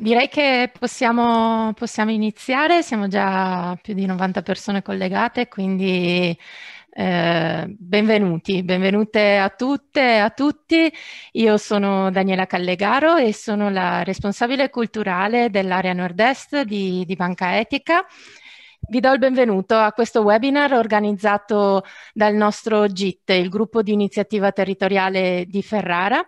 Direi che possiamo, possiamo, iniziare, siamo già più di 90 persone collegate, quindi eh, benvenuti, benvenute a tutte e a tutti. Io sono Daniela Callegaro e sono la responsabile culturale dell'area nord-est di, di Banca Etica. Vi do il benvenuto a questo webinar organizzato dal nostro GIT, il gruppo di iniziativa territoriale di Ferrara,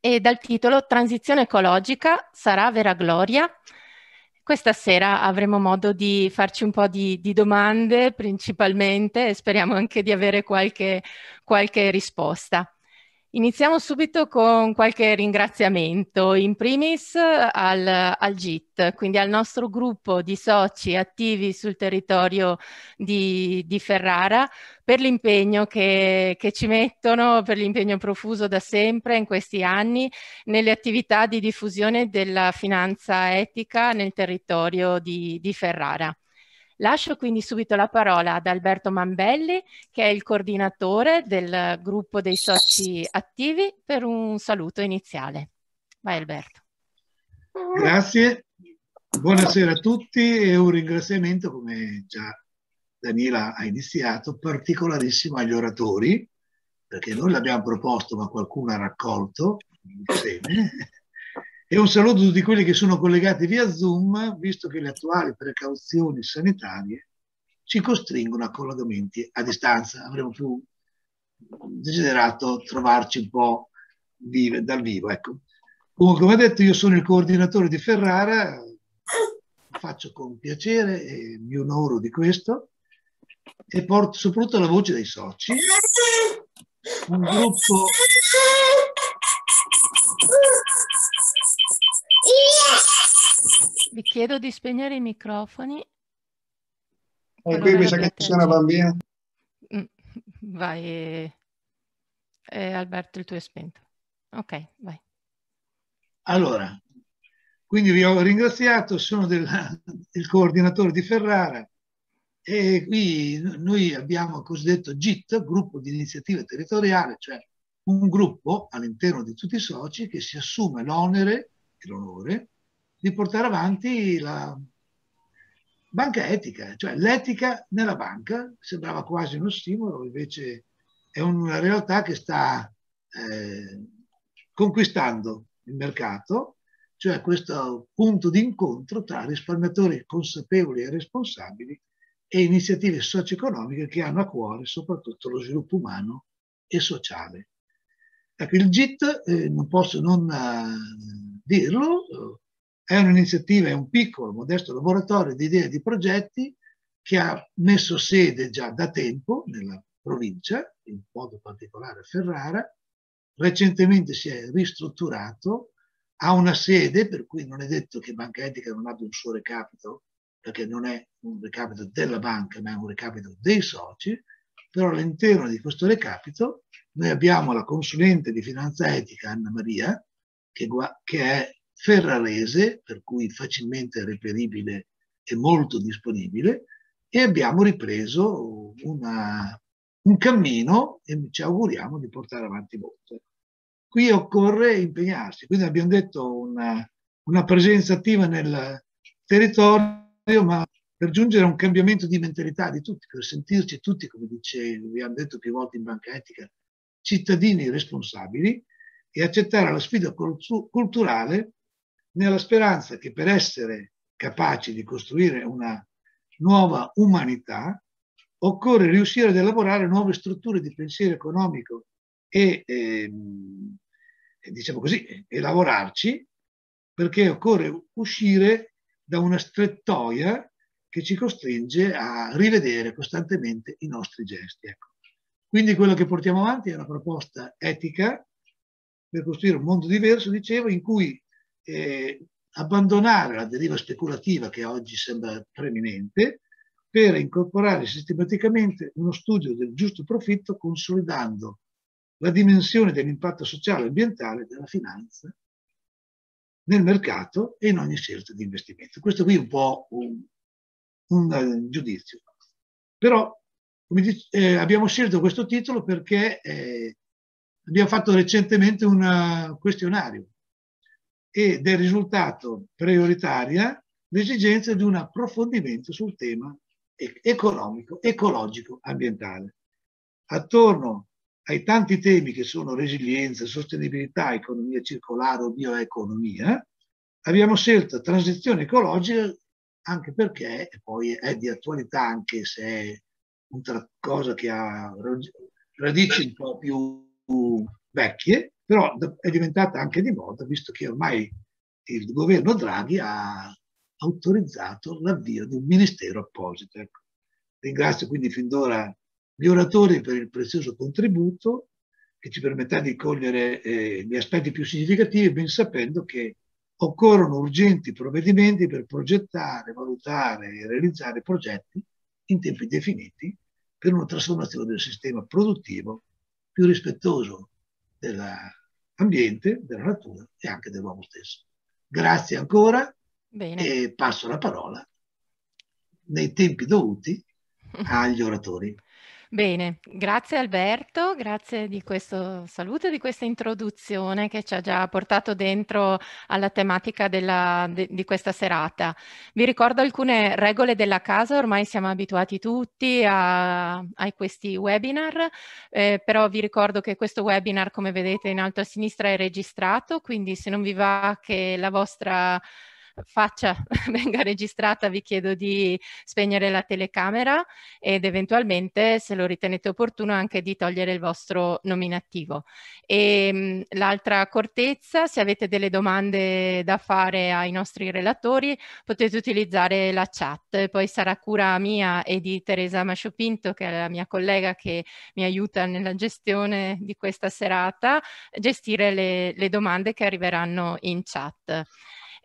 e dal titolo Transizione ecologica sarà vera gloria. Questa sera avremo modo di farci un po' di, di domande principalmente e speriamo anche di avere qualche, qualche risposta. Iniziamo subito con qualche ringraziamento, in primis al, al, GIT, quindi al nostro gruppo di soci attivi sul territorio di, di Ferrara, per l'impegno che, che, ci mettono, per l'impegno profuso da sempre in questi anni nelle attività di diffusione della finanza etica nel territorio di, di Ferrara. Lascio quindi subito la parola ad Alberto Mambelli, che è il coordinatore del gruppo dei soci attivi, per un saluto iniziale. Vai Alberto. Grazie, buonasera a tutti e un ringraziamento, come già Daniela ha iniziato, particolarissimo agli oratori, perché noi l'abbiamo proposto ma qualcuno ha raccolto insieme e un saluto a tutti quelli che sono collegati via Zoom, visto che le attuali precauzioni sanitarie ci costringono a collegamenti a distanza. Avremmo più desiderato trovarci un po' vive, dal vivo. Ecco. Comunque, come detto, io sono il coordinatore di Ferrara, faccio con piacere e mi onoro di questo e porto soprattutto la voce dei soci. Un gruppo chiedo di spegnere i microfoni. E qui mi sa che c'è una bambina. Mm, vai, eh, Alberto, il tuo è spento. Ok, vai. Allora, quindi vi ho ringraziato, sono del, il coordinatore di Ferrara e qui noi abbiamo il cosiddetto GIT, gruppo di iniziativa territoriale, cioè un gruppo all'interno di tutti i soci che si assume l'onere e l'onore di portare avanti la banca etica, cioè l'etica nella banca, sembrava quasi uno stimolo, invece è una realtà che sta eh, conquistando il mercato, cioè questo punto di incontro tra risparmiatori consapevoli e responsabili e iniziative socio-economiche che hanno a cuore soprattutto lo sviluppo umano e sociale. Ecco, il GIT, eh, non posso non uh, dirlo, è un'iniziativa, è un piccolo, modesto laboratorio di idee e di progetti che ha messo sede già da tempo nella provincia, in modo particolare a Ferrara. Recentemente si è ristrutturato, ha una sede, per cui non è detto che Banca Etica non abbia un suo recapito, perché non è un recapito della banca, ma è un recapito dei soci, però all'interno di questo recapito noi abbiamo la consulente di finanza etica Anna Maria, che, che è ferrarese, per cui facilmente reperibile e molto disponibile, e abbiamo ripreso una, un cammino e ci auguriamo di portare avanti molto. Qui occorre impegnarsi, quindi abbiamo detto una, una presenza attiva nel territorio, ma per giungere a un cambiamento di mentalità di tutti, per sentirci tutti, come dice, abbiamo detto più volte in banca etica, cittadini responsabili e accettare la sfida culturale nella speranza che per essere capaci di costruire una nuova umanità occorre riuscire ad elaborare nuove strutture di pensiero economico e, eh, diciamo così, e lavorarci perché occorre uscire da una strettoia che ci costringe a rivedere costantemente i nostri gesti. Ecco. Quindi quello che portiamo avanti è una proposta etica per costruire un mondo diverso, dicevo, in cui eh, abbandonare la deriva speculativa che oggi sembra preminente per incorporare sistematicamente uno studio del giusto profitto consolidando la dimensione dell'impatto sociale e ambientale della finanza nel mercato e in ogni scelta di investimento. Questo qui è un po' un, un, un giudizio. Però dice, eh, abbiamo scelto questo titolo perché eh, abbiamo fatto recentemente un questionario ed è risultato prioritaria l'esigenza di un approfondimento sul tema economico, ecologico, ambientale. Attorno ai tanti temi che sono resilienza, sostenibilità, economia circolare o bioeconomia, abbiamo scelto transizione ecologica anche perché poi è di attualità anche se è una cosa che ha radici un po' più vecchie, però è diventata anche di moda visto che ormai il governo Draghi ha autorizzato l'avvio di un ministero apposito. Ecco. Ringrazio quindi fin d'ora gli oratori per il prezioso contributo che ci permetterà di cogliere eh, gli aspetti più significativi, ben sapendo che occorrono urgenti provvedimenti per progettare, valutare e realizzare progetti in tempi definiti per una trasformazione del sistema produttivo più rispettoso dell'ambiente, della natura e anche dell'uomo stesso. Grazie ancora Bene. e passo la parola nei tempi dovuti agli oratori. Bene, grazie Alberto, grazie di questo saluto e di questa introduzione che ci ha già portato dentro alla tematica della, de, di questa serata. Vi ricordo alcune regole della casa, ormai siamo abituati tutti a, a questi webinar, eh, però vi ricordo che questo webinar, come vedete in alto a sinistra, è registrato, quindi se non vi va che la vostra faccia venga registrata vi chiedo di spegnere la telecamera ed eventualmente se lo ritenete opportuno anche di togliere il vostro nominativo. E ehm, l'altra accortezza, se avete delle domande da fare ai nostri relatori potete utilizzare la chat, poi sarà cura mia e di Teresa Masciopinto che è la mia collega che mi aiuta nella gestione di questa serata, gestire le, le domande che arriveranno in chat.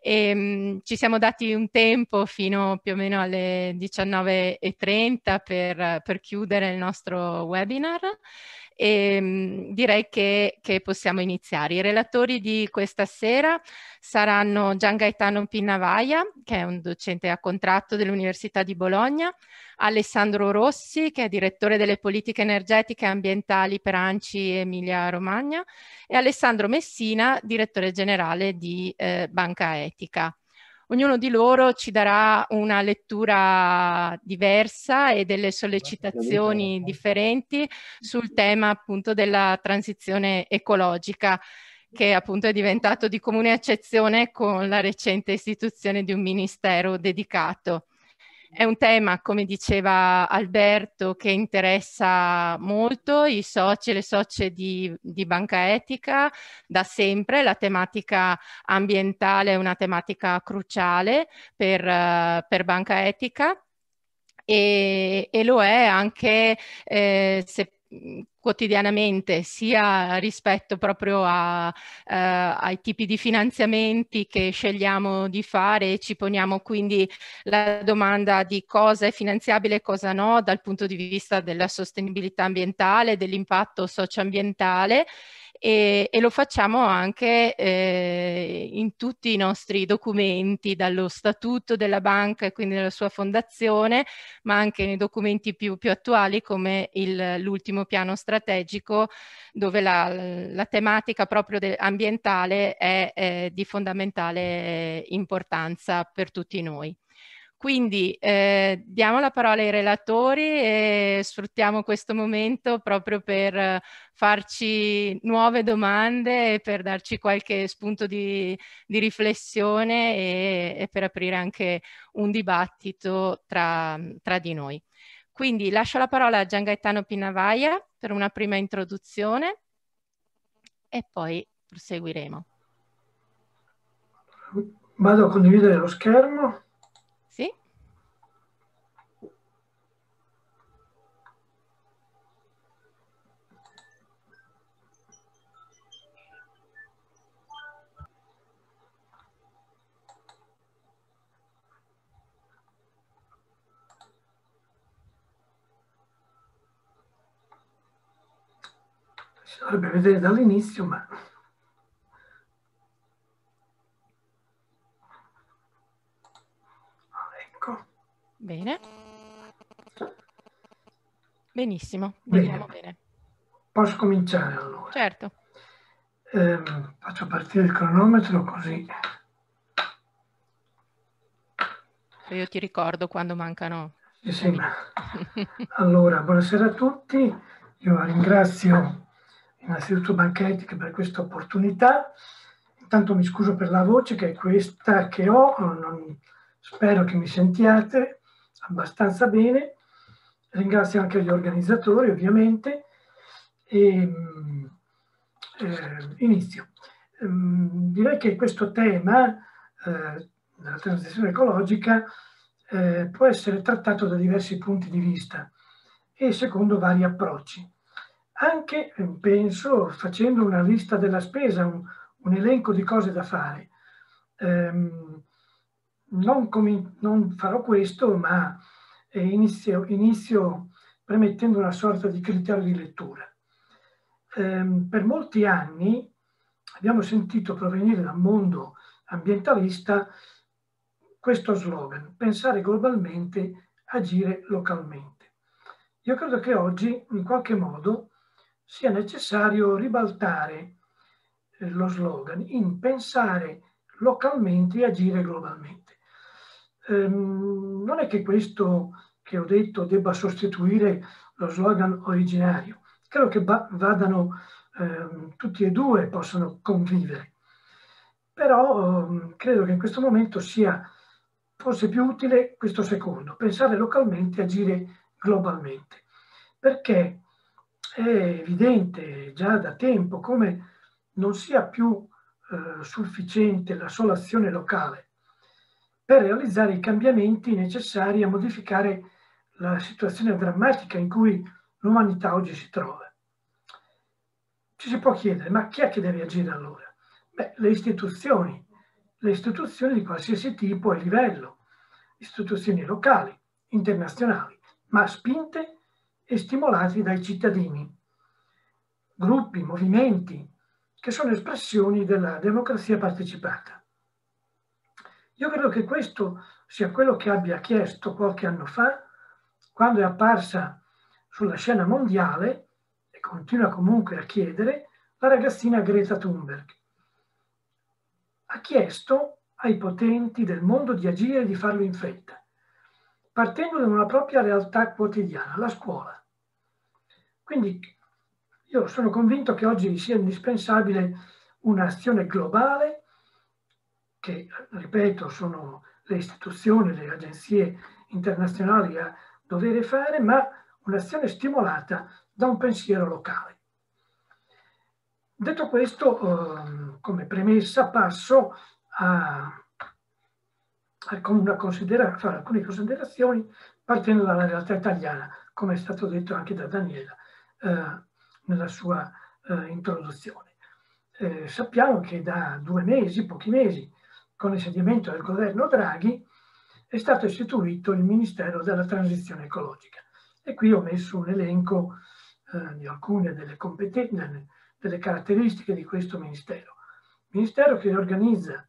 E, mh, ci siamo dati un tempo fino più o meno alle 19.30 per, per chiudere il nostro webinar e mh, direi che, che, possiamo iniziare. I relatori di questa sera saranno Gian Gaetano Pinnavaia, che è un docente a contratto dell'Università di Bologna, Alessandro Rossi, che è direttore delle politiche energetiche e ambientali per ANCI Emilia Romagna, e Alessandro Messina, direttore generale di eh, Banca Etica. Ognuno di loro ci darà una lettura diversa e delle sollecitazioni differenti sul tema appunto della transizione ecologica che appunto è diventato di comune accezione con la recente istituzione di un ministero dedicato. È un tema, come diceva Alberto, che interessa molto i soci e le socie di, di Banca Etica da sempre. La tematica ambientale è una tematica cruciale per, per Banca Etica. E, e, lo è anche eh, se quotidianamente, sia rispetto proprio a, eh, ai tipi di finanziamenti che scegliamo di fare ci poniamo quindi la domanda di cosa è finanziabile e cosa no dal punto di vista della sostenibilità ambientale, dell'impatto socioambientale e, e lo facciamo anche eh, in tutti i nostri documenti, dallo statuto della banca e quindi della sua fondazione, ma anche nei documenti più, più attuali come l'ultimo piano strategico dove la, la tematica proprio ambientale è, è di fondamentale importanza per tutti noi. Quindi eh, diamo la parola ai relatori e sfruttiamo questo momento proprio per farci nuove domande e per darci qualche spunto di, di riflessione e, e, per aprire anche un dibattito tra, tra di noi. Quindi lascio la parola a Gian Gaetano Pinavaia per una prima introduzione e poi proseguiremo. Vado a condividere lo schermo. Si dovrebbe vedere dall'inizio, ma... Ah, ecco. Bene. Benissimo, bene. bene. Posso cominciare allora? Certo. Eh, faccio partire il cronometro così. Io ti ricordo quando mancano. Sì, sì. allora, buonasera a tutti. Io ringrazio innanzitutto Banchetti per questa opportunità. Intanto mi scuso per la voce che è questa che ho, non, spero che mi sentiate abbastanza bene. Ringrazio anche gli organizzatori ovviamente e eh, inizio. Um, direi che questo tema eh, della transizione ecologica eh, può essere trattato da diversi punti di vista e secondo vari approcci. Anche, penso, facendo una lista della spesa, un, un elenco di cose da fare. Um, non, non, farò questo, ma inizio, inizio premettendo una sorta di criterio di lettura. Um, per molti anni abbiamo sentito provenire dal mondo ambientalista questo slogan, pensare globalmente, agire localmente. Io credo che oggi, in qualche modo, sia necessario ribaltare eh, lo slogan in pensare localmente e agire globalmente. Ehm, non è che questo che ho detto debba sostituire lo slogan originario, credo che vadano ehm, tutti e due, possano convivere, però ehm, credo che in questo momento sia forse più utile questo secondo, pensare localmente e agire globalmente, perché è evidente già da tempo come non sia più eh, sufficiente la sola azione locale per realizzare i cambiamenti necessari a modificare la situazione drammatica in cui l'umanità oggi si trova. Ci si può chiedere, ma chi è che deve agire allora? Beh, le istituzioni, le istituzioni di qualsiasi tipo e livello, istituzioni locali, internazionali, ma spinte e stimolati dai cittadini, gruppi, movimenti, che sono espressioni della democrazia partecipata. Io credo che questo sia quello che abbia chiesto qualche anno fa, quando è apparsa sulla scena mondiale, e continua comunque a chiedere, la ragazzina Greta Thunberg, ha chiesto ai potenti del mondo di agire e di farlo in fretta, partendo da una propria realtà quotidiana, la scuola. Quindi io sono convinto che oggi sia indispensabile un'azione globale, che, ripeto, sono le istituzioni, le agenzie internazionali a dovere fare, ma un'azione stimolata da un pensiero locale. Detto questo, eh, come premessa, passo a, a fare alcune considerazioni partendo dalla realtà italiana, come è stato detto anche da Daniela eh, nella sua eh, introduzione. Eh, sappiamo che da due mesi, pochi mesi, con l'insediamento del governo Draghi, è stato istituito il Ministero della Transizione Ecologica. E qui ho messo un elenco eh, di alcune delle delle caratteristiche di questo Ministero. Ministero che organizza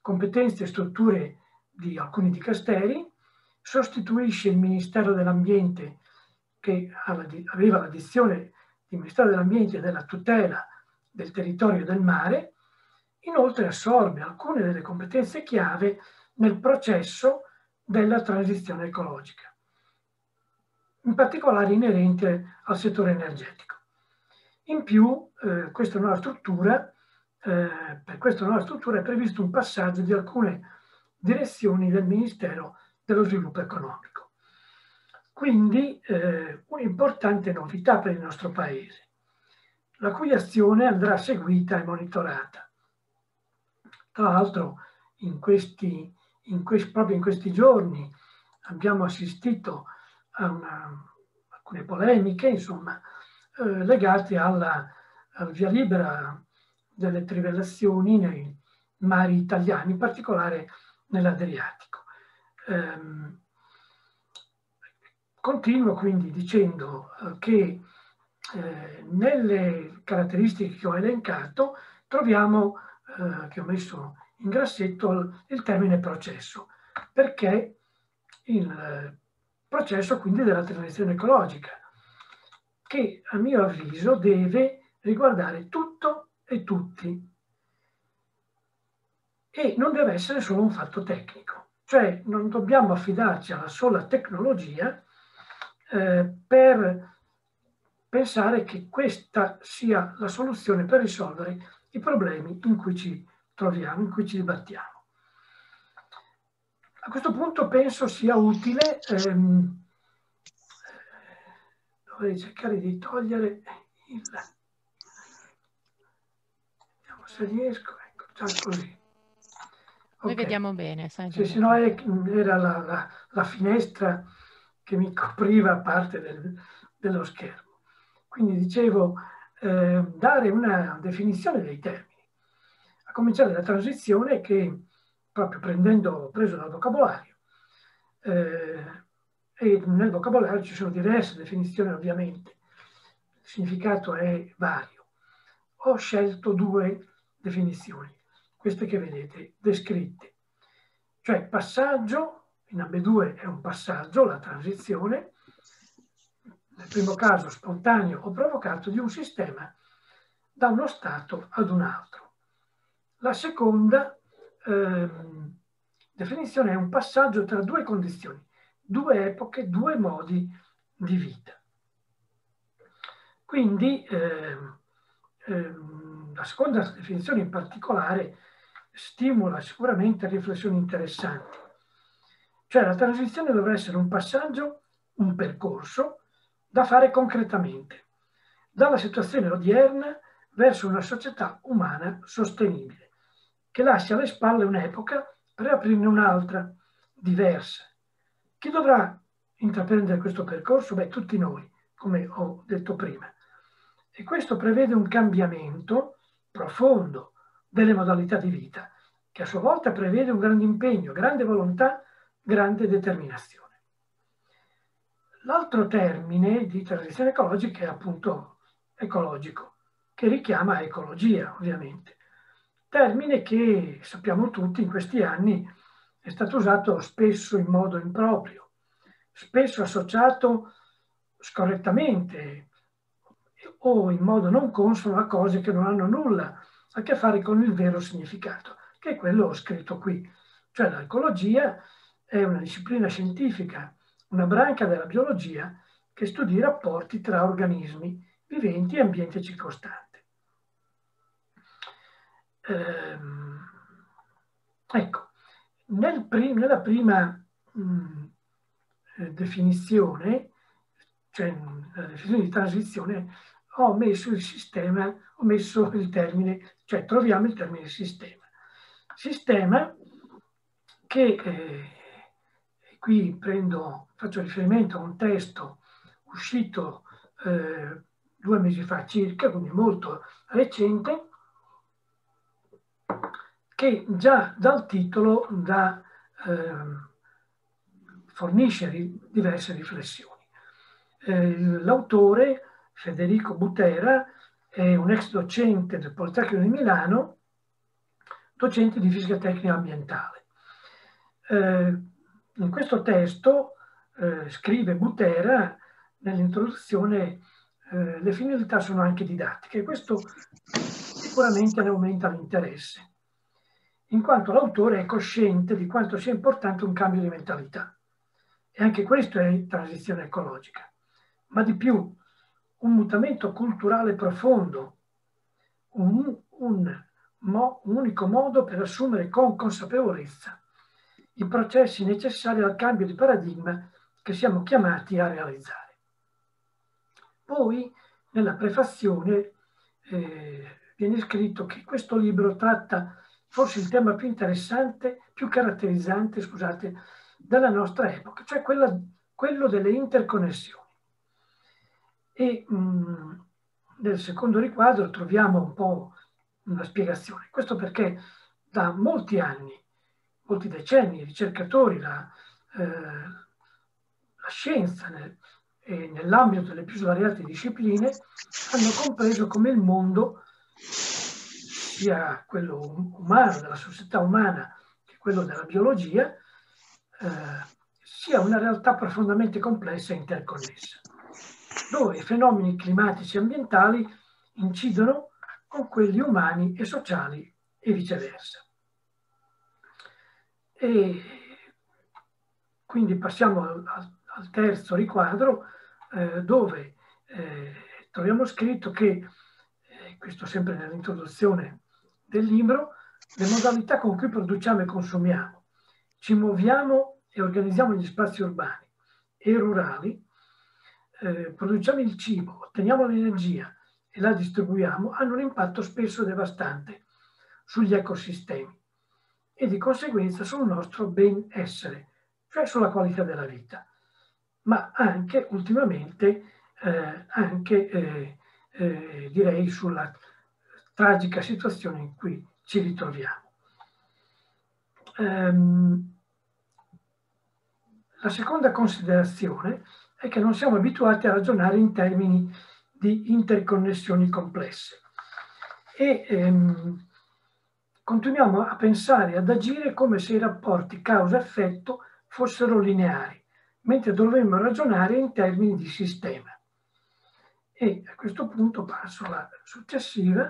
competenze e strutture di alcuni dicasteri, sostituisce il Ministero dell'Ambiente che aveva l'addizione di Ministero dell'Ambiente e della tutela del territorio del mare, inoltre assorbe alcune delle competenze chiave nel processo della transizione ecologica, in particolare inerente al settore energetico. In più, eh, questa nuova struttura, eh, per questa nuova struttura è previsto un passaggio di alcune direzioni del Ministero dello Sviluppo Economico. Quindi eh, un'importante novità per il nostro Paese, la cui azione andrà seguita e monitorata. Tra l'altro, in questi, in questi, proprio in questi giorni abbiamo assistito a una, alcune polemiche, insomma, eh, legate alla, al via libera delle trivellazioni nei mari italiani, in particolare nell'Adriatico. Eh, continuo quindi dicendo eh, che eh, nelle caratteristiche che ho elencato troviamo, eh, che ho messo in grassetto, il termine processo, perché il processo quindi della transizione ecologica, che a mio avviso deve riguardare tutto e tutti. E non deve essere solo un fatto tecnico, cioè non dobbiamo affidarci alla sola tecnologia eh, per pensare che questa sia la soluzione per risolvere i problemi in cui ci troviamo, in cui ci dibattiamo. A questo punto penso sia utile, ehm, dovrei cercare di togliere il... Vediamo se riesco, ecco, già così. Noi vediamo bene, sai. Sì, se no era la, la, la, finestra che mi copriva parte del, dello schermo. Quindi dicevo, eh, dare una definizione dei termini, a cominciare dalla transizione che proprio prendendo, preso dal vocabolario. Eh, e nel vocabolario ci sono diverse definizioni ovviamente, il significato è vario. Ho scelto due definizioni, queste che vedete descritte, cioè passaggio, in ambedue è un passaggio, la transizione, nel primo caso spontaneo o provocato di un sistema da uno stato ad un altro. La seconda ehm, definizione è un passaggio tra due condizioni, due epoche, due modi di vita. Quindi ehm, ehm, la seconda definizione in particolare stimola sicuramente riflessioni interessanti. Cioè la transizione dovrà essere un passaggio, un percorso da fare concretamente, dalla situazione odierna verso una società umana sostenibile che lascia alle spalle un'epoca per aprirne un'altra, diversa. Chi dovrà intraprendere questo percorso? Beh, tutti noi, come ho detto prima. E questo prevede un cambiamento profondo delle modalità di vita, che a sua volta prevede un grande impegno, grande volontà, grande determinazione. L'altro termine di transizione ecologica è appunto ecologico, che richiama ecologia, ovviamente termine che sappiamo tutti in questi anni è stato usato spesso in modo improprio, spesso associato scorrettamente o in modo non consono a cose che non hanno nulla a che fare con il vero significato, che è quello scritto qui. Cioè l'ecologia è una disciplina scientifica, una branca della biologia che studia i rapporti tra organismi viventi e ambiente circostante. Ehm, ecco, nel prim nella prima mh, definizione, cioè la definizione di transizione, ho messo il sistema, ho messo il termine, cioè troviamo il termine sistema. Sistema che eh, qui prendo, faccio riferimento a un testo uscito eh, due mesi fa circa, quindi molto recente, che già dal titolo da, eh, fornisce diverse riflessioni. Eh, l'autore, Federico Butera, è un ex docente del Politecnico di Milano, docente di fisica tecnica ambientale. Eh, in questo testo eh, scrive Butera nell'introduzione eh, le finalità sono anche didattiche e questo sicuramente ne aumenta l'interesse in quanto l'autore è cosciente di quanto sia importante un cambio di mentalità. E anche questo è transizione ecologica. Ma di più, un mutamento culturale profondo, un, un, mo, un unico modo per assumere con consapevolezza i processi necessari al cambio di paradigma che siamo chiamati a realizzare. Poi, nella prefazione, eh, viene scritto che questo libro tratta forse il tema più interessante, più caratterizzante, scusate, della nostra epoca, cioè quella, quello delle interconnessioni. E mh, mm, nel secondo riquadro troviamo un po' una spiegazione. Questo perché da molti anni, molti decenni, i ricercatori, la, eh, la scienza nel, e nell'ambito delle più svariate discipline hanno compreso come il mondo sia quello umano, della società umana, che quello della biologia, eh, sia una realtà profondamente complessa e interconnessa, dove i fenomeni climatici e ambientali incidono con quelli umani e sociali e viceversa. E quindi passiamo al, al terzo riquadro eh, dove eh, troviamo scritto che, eh, questo sempre nell'introduzione del libro, le modalità con cui produciamo e consumiamo, ci muoviamo e organizziamo gli spazi urbani e rurali, eh, produciamo il cibo, otteniamo l'energia e la distribuiamo, hanno un impatto spesso devastante sugli ecosistemi e di conseguenza sul nostro benessere, cioè sulla qualità della vita, ma anche ultimamente eh, anche eh, eh, direi sulla tragica situazione in cui ci ritroviamo. Um, la seconda considerazione è che non siamo abituati a ragionare in termini di interconnessioni complesse e ehm, continuiamo a pensare, ad agire come se i rapporti causa-effetto fossero lineari, mentre dovremmo ragionare in termini di sistema. E a questo punto passo alla successiva,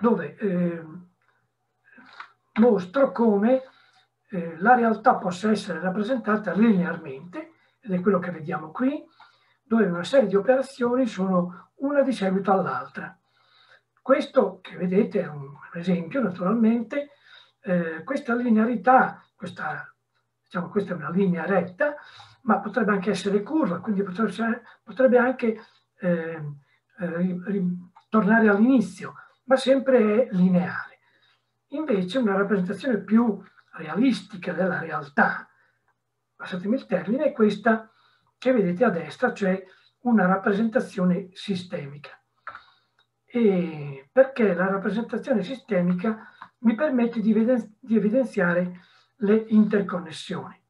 dove eh, mostro come eh, la realtà possa essere rappresentata linearmente, ed è quello che vediamo qui, dove una serie di operazioni sono una di seguito all'altra. Questo che vedete è un esempio, naturalmente, eh, questa linearità, questa, diciamo, questa è una linea retta, ma potrebbe anche essere curva, quindi potrebbe, potrebbe anche eh, eh, tornare all'inizio, ma sempre è lineare. Invece una rappresentazione più realistica della realtà, passatemi il termine, è questa che vedete a destra, cioè una rappresentazione sistemica. E perché la rappresentazione sistemica mi permette di, evidenziare le interconnessioni.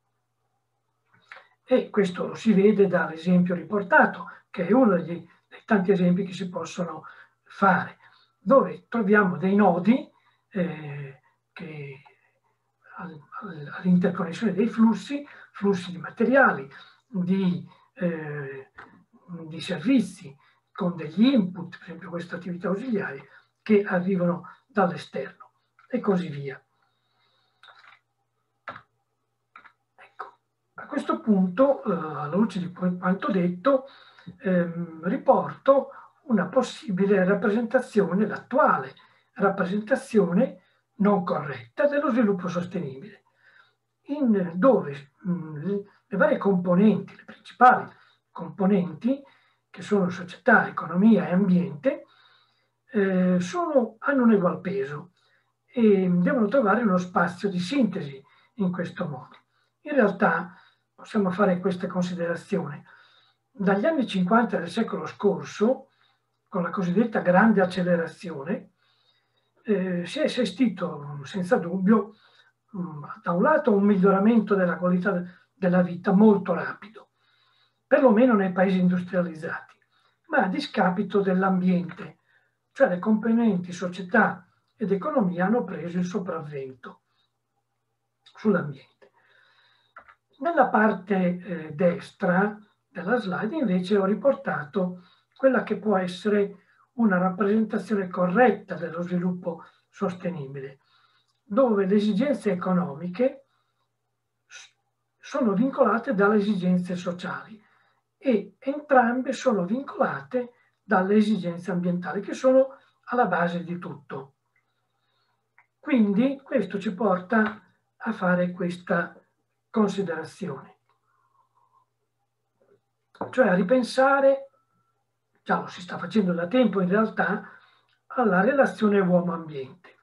E questo lo si vede dall'esempio riportato, che è uno dei, dei, tanti esempi che si possono fare, dove troviamo dei nodi eh, che all'interconnessione dei flussi, flussi di materiali, di, eh, di servizi, con degli input, per esempio queste attività ausiliarie, che arrivano dall'esterno e così via. Ecco, a questo punto, eh, alla luce di quanto detto, ehm, riporto una possibile rappresentazione, l'attuale rappresentazione non corretta dello sviluppo sostenibile, in dove mh, le varie componenti, le principali componenti, che sono società, economia e ambiente, eh, sono, hanno un ugual peso e devono trovare uno spazio di sintesi in questo modo. In realtà possiamo fare questa considerazione. Dagli anni 50 del secolo scorso, con la cosiddetta grande accelerazione, eh, si è assistito senza dubbio mm, da un lato un miglioramento della qualità della vita molto rapido, perlomeno nei paesi industrializzati, ma a discapito dell'ambiente, cioè le componenti società ed economia hanno preso il sopravvento sull'ambiente. Nella parte eh, destra della slide invece ho riportato quella che può essere una rappresentazione corretta dello sviluppo sostenibile, dove le esigenze economiche sono vincolate dalle esigenze sociali e entrambe sono vincolate dalle esigenze ambientali che sono alla base di tutto. Quindi questo ci porta a fare questa considerazione, cioè a ripensare già lo si sta facendo da tempo in realtà, alla relazione uomo-ambiente.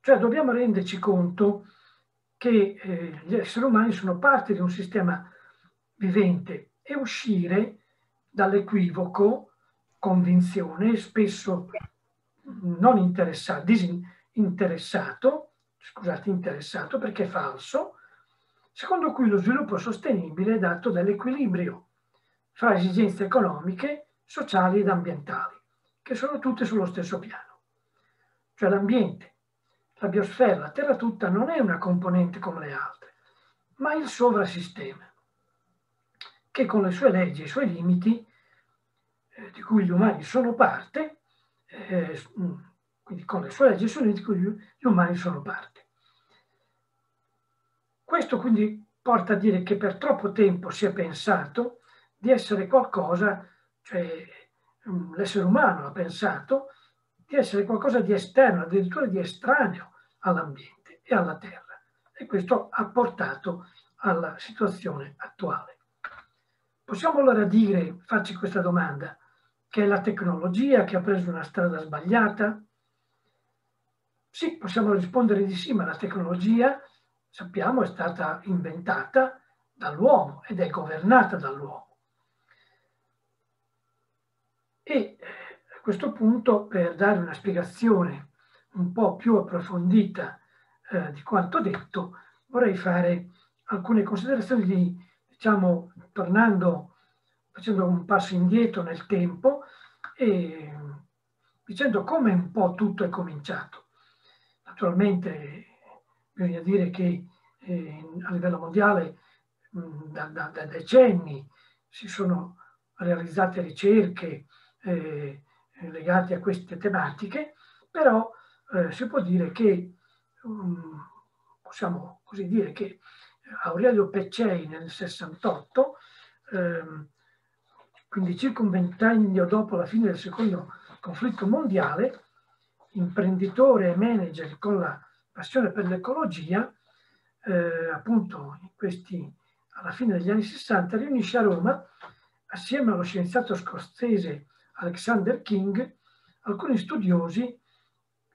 Cioè dobbiamo renderci conto che eh, gli esseri umani sono parte di un sistema vivente e uscire dall'equivoco, convinzione, spesso non interessato, disinteressato, scusate, interessato perché è falso, secondo cui lo sviluppo sostenibile è dato dall'equilibrio fra esigenze economiche sociali ed ambientali, che sono tutte sullo stesso piano. Cioè l'ambiente, la biosfera, la Terra tutta non è una componente come le altre, ma il sovrasistema, che con le sue leggi e i suoi limiti, eh, di cui gli umani sono parte, eh, quindi con le sue leggi di cui gli umani sono parte. Questo quindi porta a dire che per troppo tempo si è pensato di essere qualcosa, cioè mm, l'essere umano ha pensato di essere qualcosa di esterno, addirittura di estraneo all'ambiente e alla terra. E questo ha portato alla situazione attuale. Possiamo allora dire, farci questa domanda, che è la tecnologia che ha preso una strada sbagliata? Sì, possiamo rispondere di sì, ma la tecnologia, sappiamo, è stata inventata dall'uomo ed è governata dall'uomo. E eh, a questo punto, per dare una spiegazione un po' più approfondita eh, di quanto detto, vorrei fare alcune considerazioni di, diciamo, tornando, facendo un passo indietro nel tempo e dicendo come un po' tutto è cominciato. Naturalmente bisogna dire che eh, a livello mondiale mh, da, da, da, decenni si sono realizzate ricerche eh, legate a queste tematiche, però eh, si può dire che, um, possiamo così dire che Aurelio Peccei nel 68, ehm, quindi circa un ventennio dopo la fine del secondo conflitto mondiale, imprenditore e manager con la passione per l'ecologia, eh, appunto questi, alla fine degli anni 60 riunisce a Roma, assieme allo scienziato scozzese Alexander King, alcuni studiosi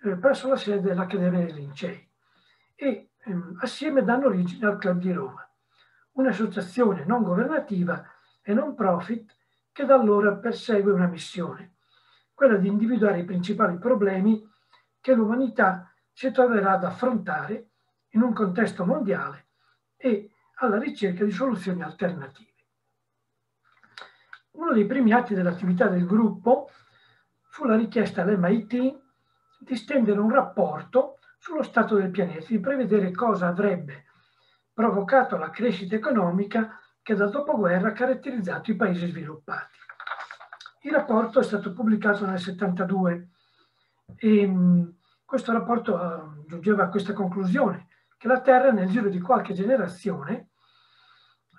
eh, presso la sede dell'Accademia dei Lincei. E assieme danno origine al Club di Roma, un'associazione non governativa e non profit che da allora persegue una missione, quella di individuare i principali problemi che l'umanità si troverà ad affrontare in un contesto mondiale e alla ricerca di soluzioni alternative. Uno dei primi atti dell'attività del gruppo fu la richiesta all'MIT di stendere un rapporto sullo stato del pianeta, di prevedere cosa avrebbe provocato la crescita economica che dal dopoguerra ha caratterizzato i paesi sviluppati. Il rapporto è stato pubblicato nel 72 e mm, questo rapporto eh, giungeva a questa conclusione, che la Terra nel giro di qualche generazione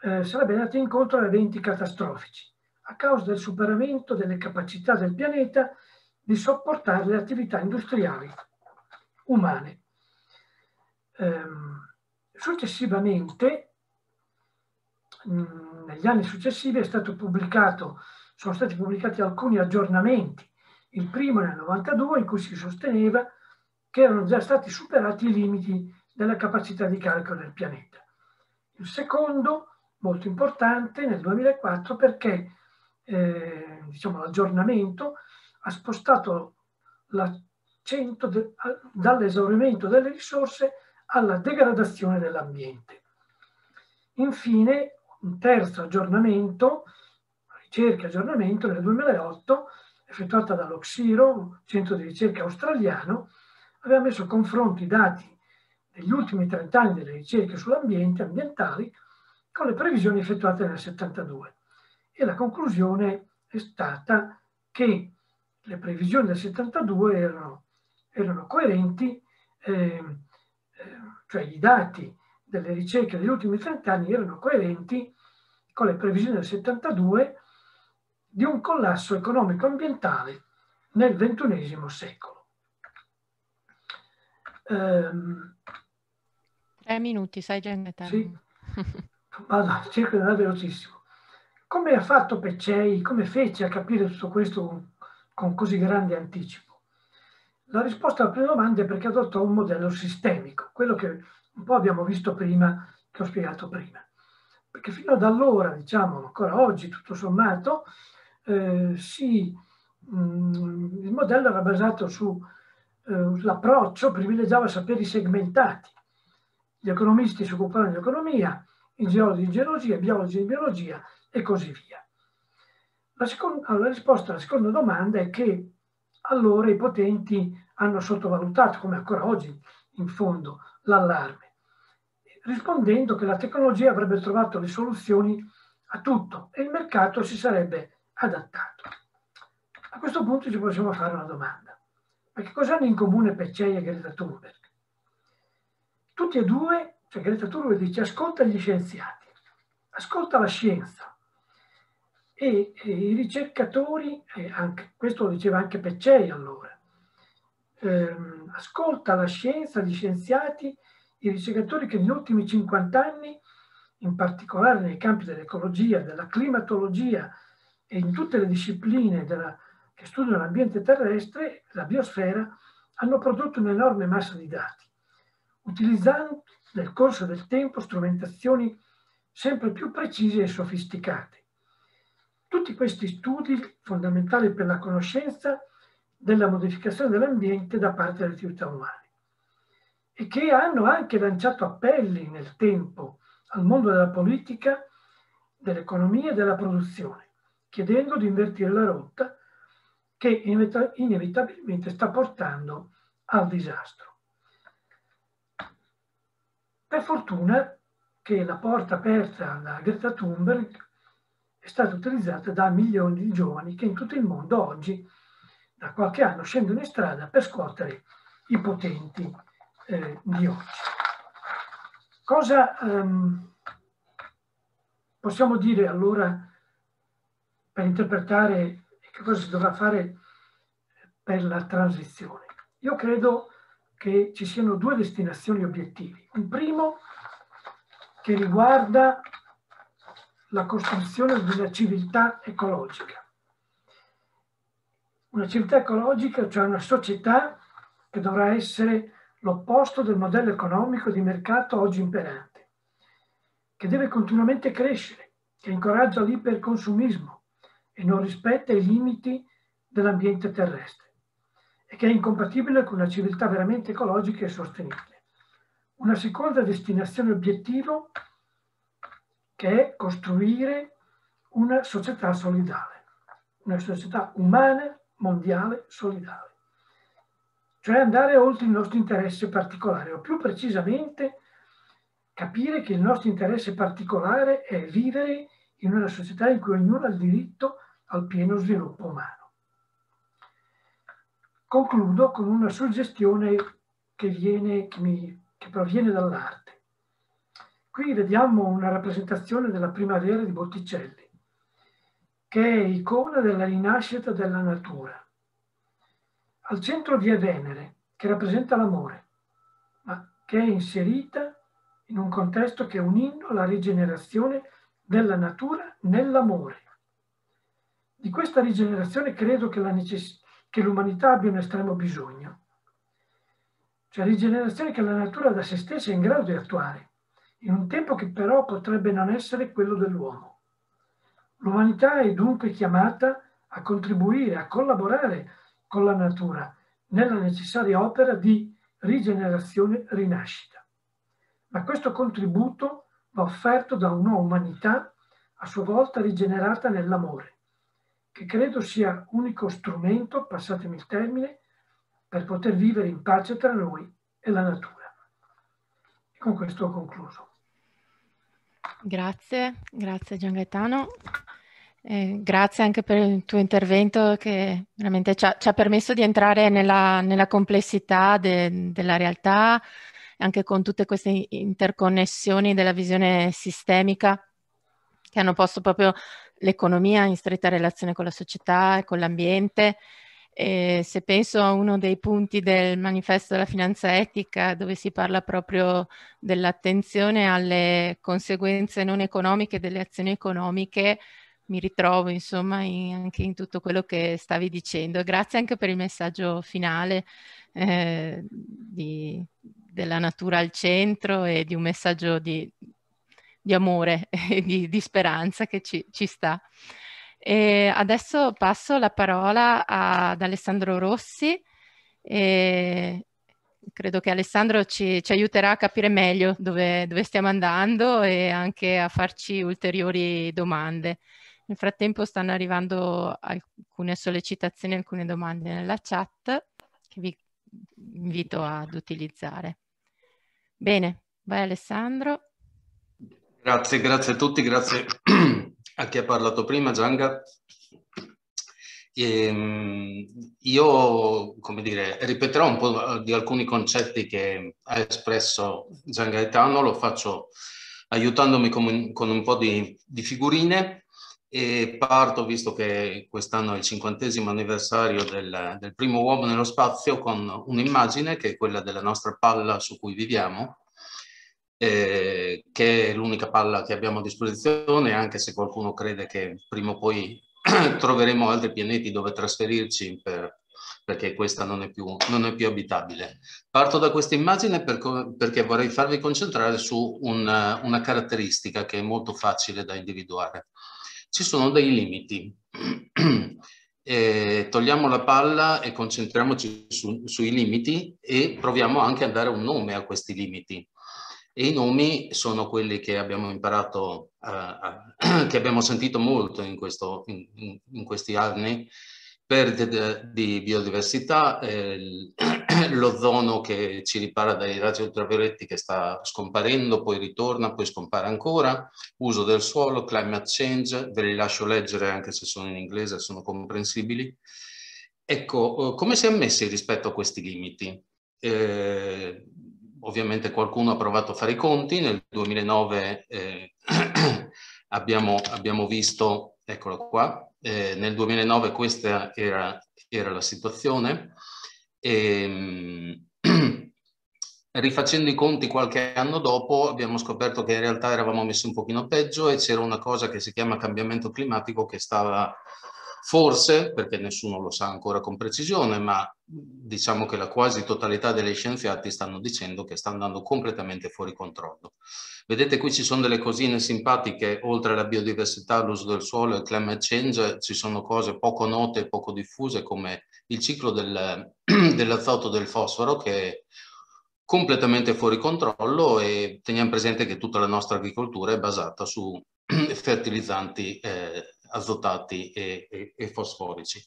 eh, sarebbe andata incontro a eventi catastrofici a causa del superamento delle capacità del pianeta di sopportare le attività industriali umane. Ehm, successivamente, mh, negli anni successivi, sono stati pubblicati alcuni aggiornamenti. Il primo nel 92 in cui si sosteneva che erano già stati superati i limiti della capacità di carico del pianeta. Il secondo, molto importante, nel 2004 perché eh, diciamo, l'aggiornamento ha spostato l'accento de, dall'esaurimento delle risorse alla degradazione dell'ambiente. Infine, un terzo aggiornamento, ricerca aggiornamento nel 2008, effettuata dall'Oxiro, centro di ricerca australiano, aveva messo a confronto i dati degli ultimi 30 anni delle ricerche sull'ambiente ambientali con le previsioni effettuate nel 72 e la conclusione è stata che le previsioni del 72 erano, erano coerenti, eh, cioè i dati delle ricerche degli ultimi 30 anni erano coerenti con le previsioni del 72 di un collasso economico-ambientale nel XXI secolo. Um, Tre minuti, sai già in metà. Sì, vado, cerco di andare velocissimo. Come ha fatto Peccei, come fece a capire tutto questo con, con così grande anticipo? La risposta alla prima domanda è perché adottò un modello sistemico, quello che un po' abbiamo visto prima, che ho spiegato prima. Perché fino ad allora, diciamo, ancora oggi, tutto sommato, eh, si, mh, mm, il modello era basato sull'approccio, eh, privilegiava saperi segmentati. Gli economisti si occupavano di economia, i geologi di geologia, i biologi di biologia e così via. La, seconda, la risposta alla seconda domanda è che allora i potenti hanno sottovalutato, come ancora oggi in fondo, l'allarme, rispondendo che la tecnologia avrebbe trovato le soluzioni a tutto e il mercato si sarebbe adattato. A questo punto ci possiamo fare una domanda. Ma che cosa hanno in comune Peccei e Greta Thunberg? Tutti e due, cioè Greta Thunberg dice ascolta gli scienziati, ascolta la scienza. E, e i ricercatori, e anche, questo lo diceva anche Peccei allora, ehm, ascolta la scienza, gli scienziati, i ricercatori che negli ultimi 50 anni, in particolare nei campi dell'ecologia, della climatologia e in tutte le discipline della, che studiano l'ambiente terrestre, la biosfera, hanno prodotto un'enorme massa di dati, utilizzando nel corso del tempo strumentazioni sempre più precise e sofisticate. Tutti questi studi fondamentali per la conoscenza della modificazione dell'ambiente da parte delle attività umane e che hanno anche lanciato appelli nel tempo al mondo della politica, dell'economia e della produzione, chiedendo di invertire la rotta che inevitabilmente sta portando al disastro. Per fortuna che la porta aperta alla Greta Thunberg è stata utilizzata da milioni di giovani che in tutto il mondo oggi, da qualche anno, scendono in strada per scuotere i potenti eh, di oggi. Cosa ehm, possiamo dire allora per interpretare che cosa si dovrà fare per la transizione? Io credo che ci siano due destinazioni obiettivi. Un primo che riguarda la costruzione di una civiltà ecologica. Una civiltà ecologica, cioè una società che dovrà essere l'opposto del modello economico di mercato oggi imperante, che deve continuamente crescere, che incoraggia l'iperconsumismo e non rispetta i limiti dell'ambiente terrestre e che è incompatibile con una civiltà veramente ecologica e sostenibile. Una seconda destinazione obiettivo che è costruire una società solidale, una società umana, mondiale, solidale cioè andare oltre il nostro interesse particolare, o più precisamente capire che il nostro interesse particolare è vivere in una società in cui ognuno ha il diritto al pieno sviluppo umano. Concludo con una suggestione che, viene, che, mi, che proviene dall'arte. Qui vediamo una rappresentazione della primavera di Botticelli, che è icona della rinascita della natura al centro vi è Venere, che rappresenta l'amore, ma che è inserita in un contesto che è un inno alla rigenerazione della natura nell'amore. Di questa rigenerazione credo che, l'umanità abbia un estremo bisogno. Cioè rigenerazione che la natura da se stessa è in grado di attuare, in un tempo che però potrebbe non essere quello dell'uomo. L'umanità è dunque chiamata a contribuire, a collaborare con la natura nella necessaria opera di rigenerazione rinascita. Ma questo contributo va offerto da una umanità a sua volta rigenerata nell'amore, che credo sia unico strumento, passatemi il termine, per poter vivere in pace tra noi e la natura. E con questo ho concluso. Grazie, grazie Gian Gaetano. Eh, grazie anche per il tuo intervento che veramente ci ha, ci ha permesso di entrare nella, nella complessità de, della realtà, anche con tutte queste interconnessioni della visione sistemica che hanno posto proprio l'economia in stretta relazione con la società e con l'ambiente. E se penso a uno dei punti del manifesto della finanza etica, dove si parla proprio dell'attenzione alle conseguenze non economiche delle azioni economiche, mi ritrovo insomma in, anche in tutto quello che stavi dicendo. Grazie anche per il messaggio finale eh, di, della natura al centro e di un messaggio di, di amore e di, di, speranza che ci, ci sta. E adesso passo la parola ad Alessandro Rossi. E credo che Alessandro ci, ci, aiuterà a capire meglio dove, dove stiamo andando e anche a farci ulteriori domande. Nel frattempo stanno arrivando alcune sollecitazioni, alcune domande nella chat che vi invito ad utilizzare. Bene, vai Alessandro. Grazie, grazie a tutti, grazie a chi ha parlato prima, Gianga. Ehm, io, come dire, ripeterò un po' di alcuni concetti che ha espresso Gian Gaetano, lo faccio aiutandomi con, con un po' di, di, figurine e parto, visto che quest'anno è il cinquantesimo anniversario del, del primo uomo nello spazio, con un'immagine che è quella della nostra palla su cui viviamo, eh, che è l'unica palla che abbiamo a disposizione, anche se qualcuno crede che prima o poi troveremo altri pianeti dove trasferirci per, perché questa non è, più, non è, più, abitabile. Parto da questa immagine per, perché vorrei farvi concentrare su una, una, caratteristica che è molto facile da individuare. Ci sono dei limiti. E togliamo la palla e concentriamoci su, sui limiti e proviamo anche a dare un nome a questi limiti. E i nomi sono quelli che abbiamo imparato, uh, che abbiamo sentito molto in, questo, in, in questi anni, perdita di biodiversità, eh, l'ozono che ci ripara dai raggi ultravioletti che sta scomparendo, poi ritorna, poi scompare ancora, uso del suolo, climate change, ve li lascio leggere anche se sono in inglese, sono comprensibili. Ecco, eh, come si è messi rispetto a questi limiti? Eh, ovviamente qualcuno ha provato a fare i conti, nel 2009 eh, abbiamo, abbiamo, visto, eccolo qua, eh, nel 2009 questa era, era la situazione. E, ehm, rifacendo i conti qualche anno dopo abbiamo scoperto che in realtà eravamo messi un pochino peggio e c'era una cosa che si chiama cambiamento climatico che stava Forse, perché nessuno lo sa ancora con precisione, ma diciamo che la quasi totalità degli scienziati stanno dicendo che sta andando completamente fuori controllo. Vedete qui ci sono delle cosine simpatiche, oltre alla biodiversità, l'uso del suolo e il climate change, ci sono cose poco note e poco diffuse come il ciclo del, dell'azoto del fosforo che è completamente fuori controllo e teniamo presente che tutta la nostra agricoltura è basata su fertilizzanti eh, azotati e, e, e fosforici.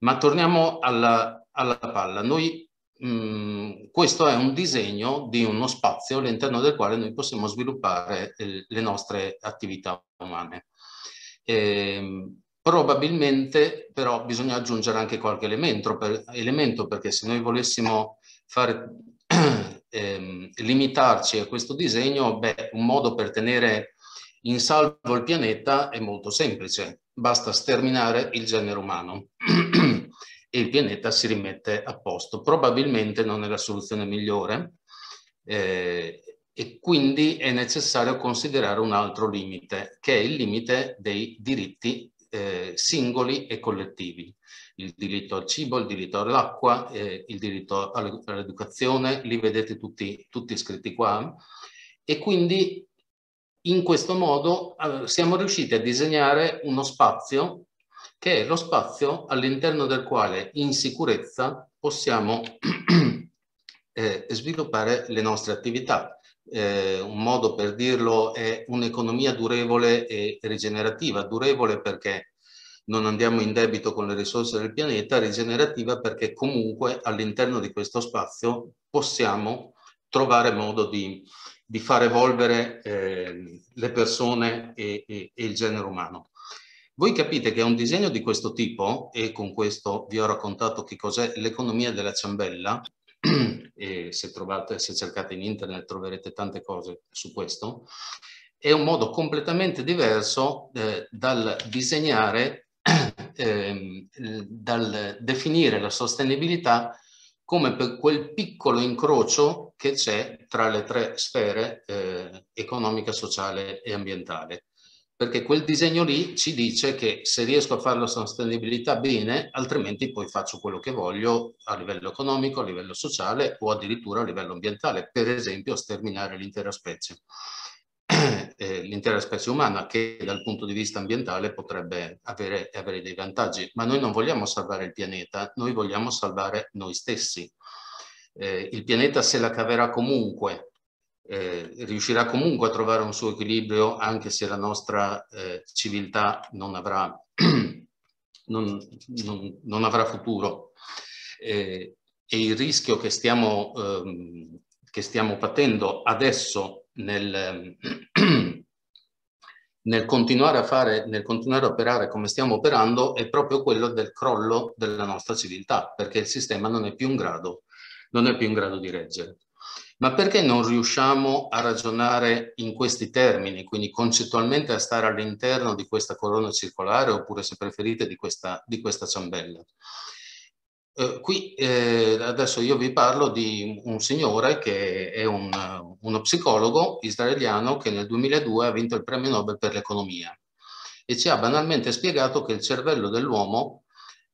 Ma torniamo alla, alla palla. Noi, mh, mm, questo è un disegno di uno spazio all'interno del quale noi possiamo sviluppare eh, le nostre attività umane. E, ehm, probabilmente però bisogna aggiungere anche qualche elemento, per, elemento perché se noi volessimo fare, ehm, limitarci a questo disegno, beh, un modo per tenere in salvo il pianeta è molto semplice, basta sterminare il genere umano e il pianeta si rimette a posto. Probabilmente non è la soluzione migliore eh, e quindi è necessario considerare un altro limite, che è il limite dei diritti eh, singoli e collettivi. Il diritto al cibo, il diritto all'acqua, eh, il diritto all'educazione, li vedete tutti, tutti scritti qua. E quindi in questo modo eh, siamo riusciti a disegnare uno spazio che è lo spazio all'interno del quale in sicurezza possiamo eh, sviluppare le nostre attività. Eh, un modo per dirlo è un'economia durevole e rigenerativa. Durevole perché non andiamo in debito con le risorse del pianeta, rigenerativa perché comunque all'interno di questo spazio possiamo trovare modo di di far evolvere eh, le persone e, e, e il genere umano. Voi capite che un disegno di questo tipo, e con questo vi ho raccontato che cos'è l'economia della ciambella, e se, trovate, se cercate in internet troverete tante cose su questo, è un modo completamente diverso eh, dal disegnare, eh, dal definire la sostenibilità come per quel piccolo incrocio che c'è tra le tre sfere eh, economica, sociale e ambientale. Perché quel disegno lì ci dice che se riesco a fare la sostenibilità bene, altrimenti poi faccio quello che voglio a livello economico, a livello sociale o addirittura a livello ambientale, per esempio sterminare l'intera specie. Eh, l'intera specie umana che dal punto di vista ambientale potrebbe avere, avere, dei vantaggi, ma noi non vogliamo salvare il pianeta, noi vogliamo salvare noi stessi. Eh, il pianeta se la caverà comunque, eh, riuscirà comunque a trovare un suo equilibrio anche se la nostra eh, civiltà non avrà, non, non, non avrà futuro. Eh, e il rischio che stiamo, ehm, che stiamo patendo adesso nel, nel continuare a fare, nel continuare a operare come stiamo operando è proprio quello del crollo della nostra civiltà, perché il sistema non è più in grado, non è più in grado di reggere. Ma perché non riusciamo a ragionare in questi termini, quindi concettualmente a stare all'interno di questa corona circolare oppure se preferite di questa, di questa ciambella? Eh, qui eh, adesso io vi parlo di un signore che è un, uno psicologo israeliano che nel 2002 ha vinto il premio Nobel per l'economia e ci ha banalmente spiegato che il cervello dell'uomo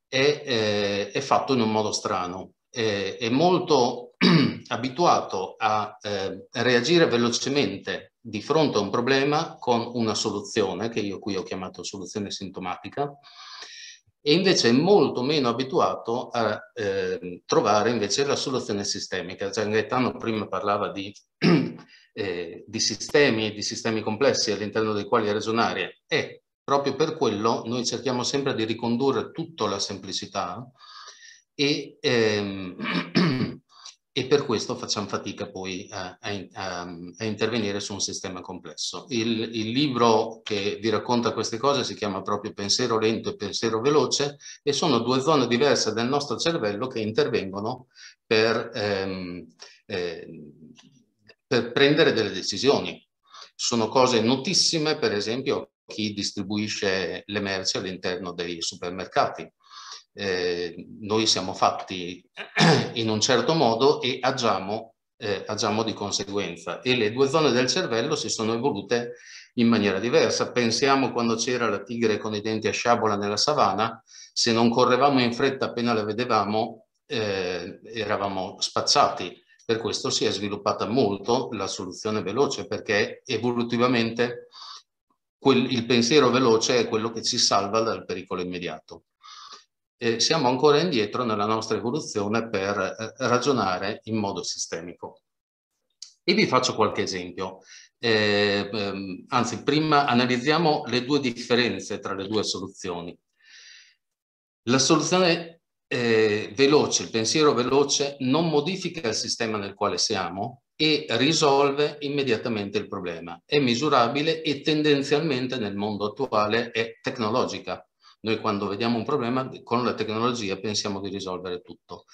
è, eh, è, fatto in un modo strano, è, è molto abituato a eh, reagire velocemente di fronte a un problema con una soluzione, che io qui ho chiamato soluzione sintomatica, e invece è molto meno abituato a eh, trovare invece la soluzione sistemica. Gian Gaetano prima parlava di, eh, di sistemi, di sistemi complessi all'interno dei quali ragionare e proprio per quello noi cerchiamo sempre di ricondurre tutto alla semplicità e ehm, e per questo facciamo fatica poi a, a, a intervenire su un sistema complesso. Il, il, libro che vi racconta queste cose si chiama proprio Pensiero lento e pensiero veloce e sono due zone diverse del nostro cervello che intervengono per, ehm, eh, per prendere delle decisioni. Sono cose notissime, per esempio, chi distribuisce le merci all'interno dei supermercati eh, noi siamo fatti in un certo modo e agiamo, eh, agiamo di conseguenza e le due zone del cervello si sono evolute in maniera diversa. Pensiamo quando c'era la tigre con i denti a sciabola nella savana, se non correvamo in fretta appena la vedevamo, eh, eravamo spazzati. Per questo si è sviluppata molto la soluzione veloce, perché evolutivamente quel, il pensiero veloce è quello che ci salva dal pericolo immediato eh, siamo ancora indietro nella nostra evoluzione per eh, ragionare in modo sistemico. E vi faccio qualche esempio. Eh, ehm, anzi, prima analizziamo le due differenze tra le due soluzioni. La soluzione eh, veloce, il pensiero veloce, non modifica il sistema nel quale siamo e risolve immediatamente il problema. È misurabile e tendenzialmente nel mondo attuale è tecnologica. Noi quando vediamo un problema con la tecnologia pensiamo di risolvere tutto.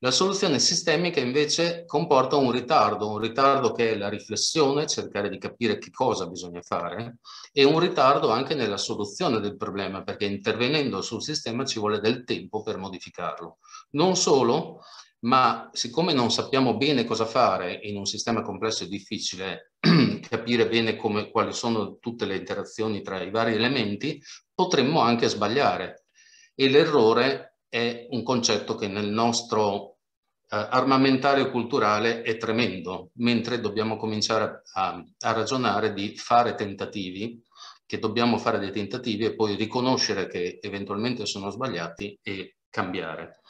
La soluzione sistemica invece comporta un ritardo, un ritardo che è la riflessione, cercare di capire che cosa bisogna fare, e un ritardo anche nella soluzione del problema, perché intervenendo sul sistema ci vuole del tempo per modificarlo. Non solo, ma siccome non sappiamo bene cosa fare in un sistema complesso e difficile capire bene come, quali sono tutte le interazioni tra i vari elementi, potremmo anche sbagliare. E l'errore è un concetto che nel nostro eh, armamentario culturale è tremendo, mentre dobbiamo cominciare a, a ragionare di fare tentativi, che dobbiamo fare dei tentativi e poi riconoscere che eventualmente sono sbagliati e cambiare.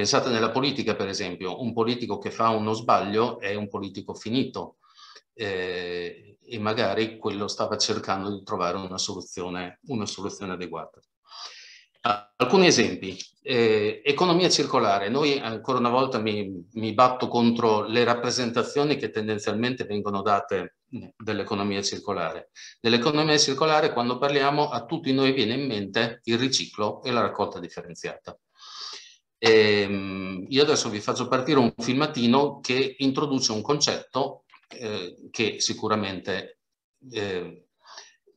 Pensate nella politica, per esempio, un politico che fa uno sbaglio è un politico finito, eh, e magari quello stava cercando di trovare una soluzione, una soluzione adeguata. Alcuni esempi. Eh, economia circolare. Noi ancora una volta mi, mi, batto contro le rappresentazioni che tendenzialmente vengono date dell'economia circolare. Nell'economia circolare quando parliamo a tutti noi viene in mente il riciclo e la raccolta differenziata. Eh, io adesso vi faccio partire un filmatino che introduce un concetto eh, che sicuramente eh,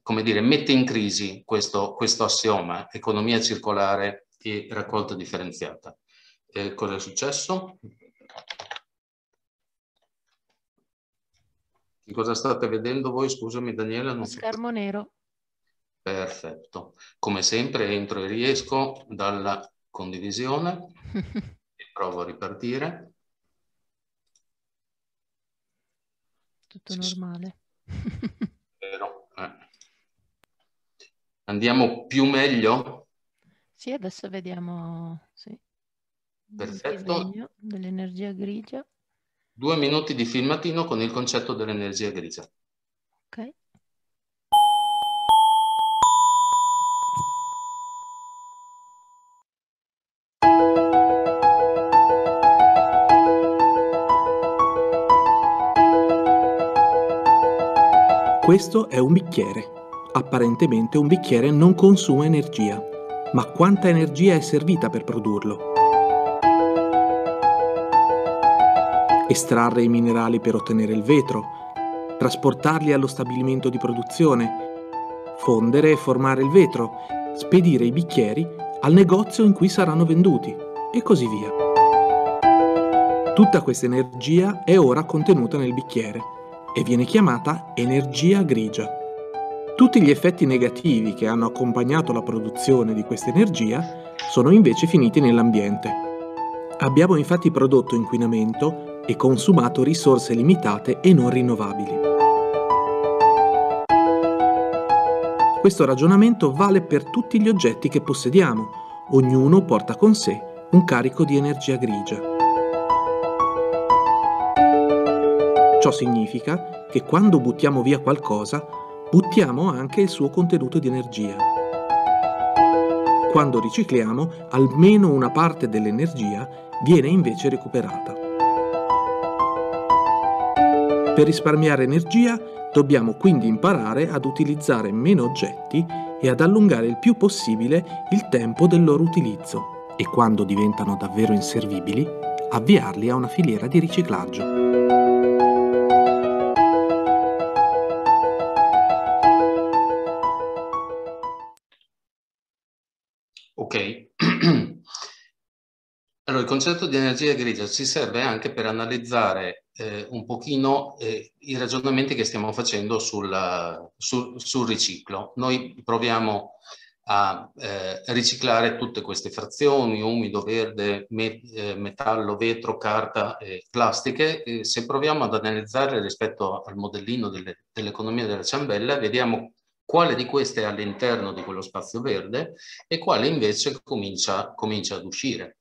come dire, mette in crisi questo, questo, assioma, economia circolare e raccolta differenziata. Eh, cosa è successo? Che cosa state vedendo voi? Scusami Daniela. Non schermo so. nero. Perfetto. Come sempre entro e riesco dalla condivisione e provo a ripartire. tutto normale. Vero. Eh. Andiamo più meglio? Sì, adesso vediamo sì. Perfetto. dell'energia grigia. Due minuti di filmatino con il concetto dell'energia grigia. Questo è un bicchiere. Apparentemente un bicchiere non consuma energia, ma quanta energia è servita per produrlo? Estrarre i minerali per ottenere il vetro, trasportarli allo stabilimento di produzione, fondere e formare il vetro, spedire i bicchieri al negozio in cui saranno venduti e così via. Tutta questa energia è ora contenuta nel bicchiere e viene chiamata energia grigia. Tutti gli effetti negativi che hanno accompagnato la produzione di questa energia sono invece finiti nell'ambiente. Abbiamo infatti prodotto inquinamento e consumato risorse limitate e non rinnovabili. Questo ragionamento vale per tutti gli oggetti che possediamo, ognuno porta con sé un carico di energia grigia. Ciò significa che quando buttiamo via qualcosa, buttiamo anche il suo contenuto di energia. Quando ricicliamo, almeno una parte dell'energia viene invece recuperata. Per risparmiare energia dobbiamo quindi imparare ad utilizzare meno oggetti e ad allungare il più possibile il tempo del loro utilizzo e quando diventano davvero inservibili, avviarli a una filiera di riciclaggio. Allora, il concetto di energia grigia ci serve anche per analizzare eh, un pochino eh, i ragionamenti che stiamo facendo sul, sul, sul riciclo. Noi proviamo a eh, riciclare tutte queste frazioni, umido, verde, me, eh, metallo, vetro, carta e plastiche. se proviamo ad analizzare rispetto al modellino delle, dell'economia della ciambella, vediamo quale di queste è all'interno di quello spazio verde e quale invece comincia, comincia ad uscire.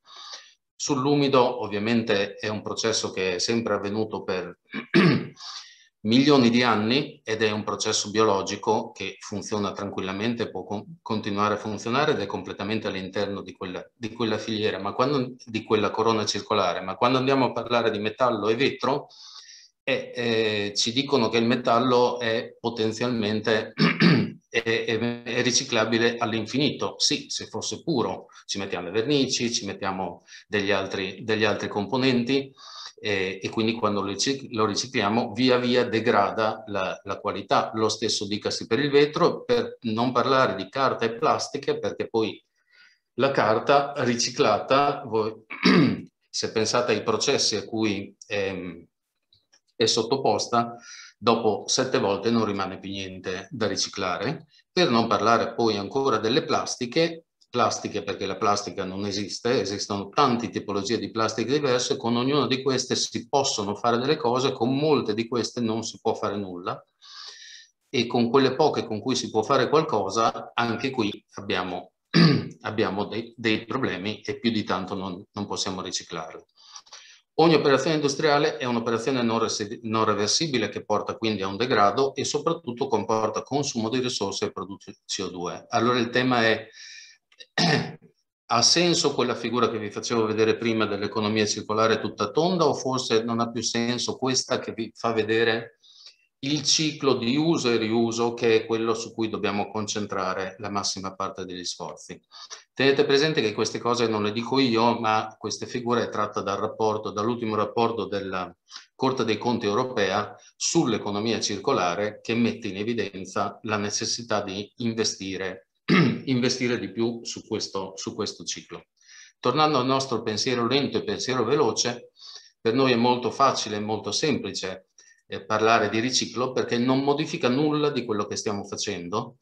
Sull'umido ovviamente è un processo che è sempre avvenuto per milioni di anni ed è un processo biologico che funziona tranquillamente, può con continuare a funzionare ed è completamente all'interno di quella, di quella filiera, ma quando, di quella corona circolare. Ma quando andiamo a parlare di metallo e vetro, eh, eh, ci dicono che il metallo è potenzialmente è, è, riciclabile all'infinito. Sì, se fosse puro, ci mettiamo le vernici, ci mettiamo degli altri, degli altri componenti eh, e quindi quando lo ricicliamo via via degrada la, la, qualità. Lo stesso dicasi per il vetro, per non parlare di carta e plastiche, perché poi la carta riciclata, voi, se pensate ai processi a cui ehm, è sottoposta, dopo sette volte non rimane più niente da riciclare, per non parlare poi ancora delle plastiche, plastiche perché la plastica non esiste, esistono tante tipologie di plastiche diverse, con ognuna di queste si possono fare delle cose, con molte di queste non si può fare nulla e con quelle poche con cui si può fare qualcosa, anche qui abbiamo, abbiamo dei, dei, problemi e più di tanto non, non possiamo riciclarle. Ogni operazione industriale è un'operazione non, non, reversibile che porta quindi a un degrado e soprattutto comporta consumo di risorse e produce CO2. Allora il tema è, ha senso quella figura che vi facevo vedere prima dell'economia circolare tutta tonda o forse non ha più senso questa che vi fa vedere il ciclo di uso e riuso che è quello su cui dobbiamo concentrare la massima parte degli sforzi. Tenete presente che queste cose non le dico io, ma queste figure è tratta dal rapporto, dall'ultimo rapporto della Corte dei Conti europea sull'economia circolare che mette in evidenza la necessità di investire, investire di più su questo, su questo ciclo. Tornando al nostro pensiero lento e pensiero veloce, per noi è molto facile e molto semplice eh, parlare di riciclo perché non modifica nulla di quello che stiamo facendo.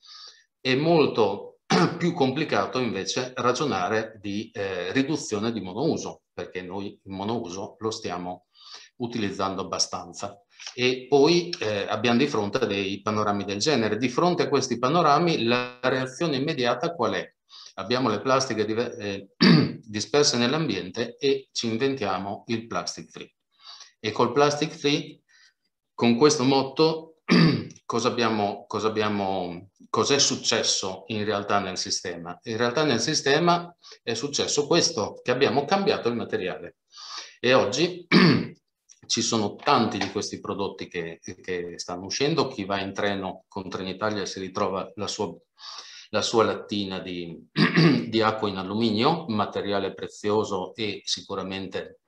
È molto più complicato invece ragionare di eh, riduzione di monouso, perché noi il monouso lo stiamo utilizzando abbastanza. E poi eh, abbiamo di fronte dei panorami del genere. Di fronte a questi panorami la reazione immediata qual è? Abbiamo le plastiche eh, disperse nell'ambiente e ci inventiamo il plastic free. E col plastic free con questo motto cosa abbiamo, cosa abbiamo, cos'è successo in realtà nel sistema? In realtà nel sistema è successo questo, che abbiamo cambiato il materiale. E oggi ci sono tanti di questi prodotti che, che, stanno uscendo, chi va in treno con Trenitalia si ritrova la sua, la sua lattina di, di acqua in alluminio, materiale prezioso e sicuramente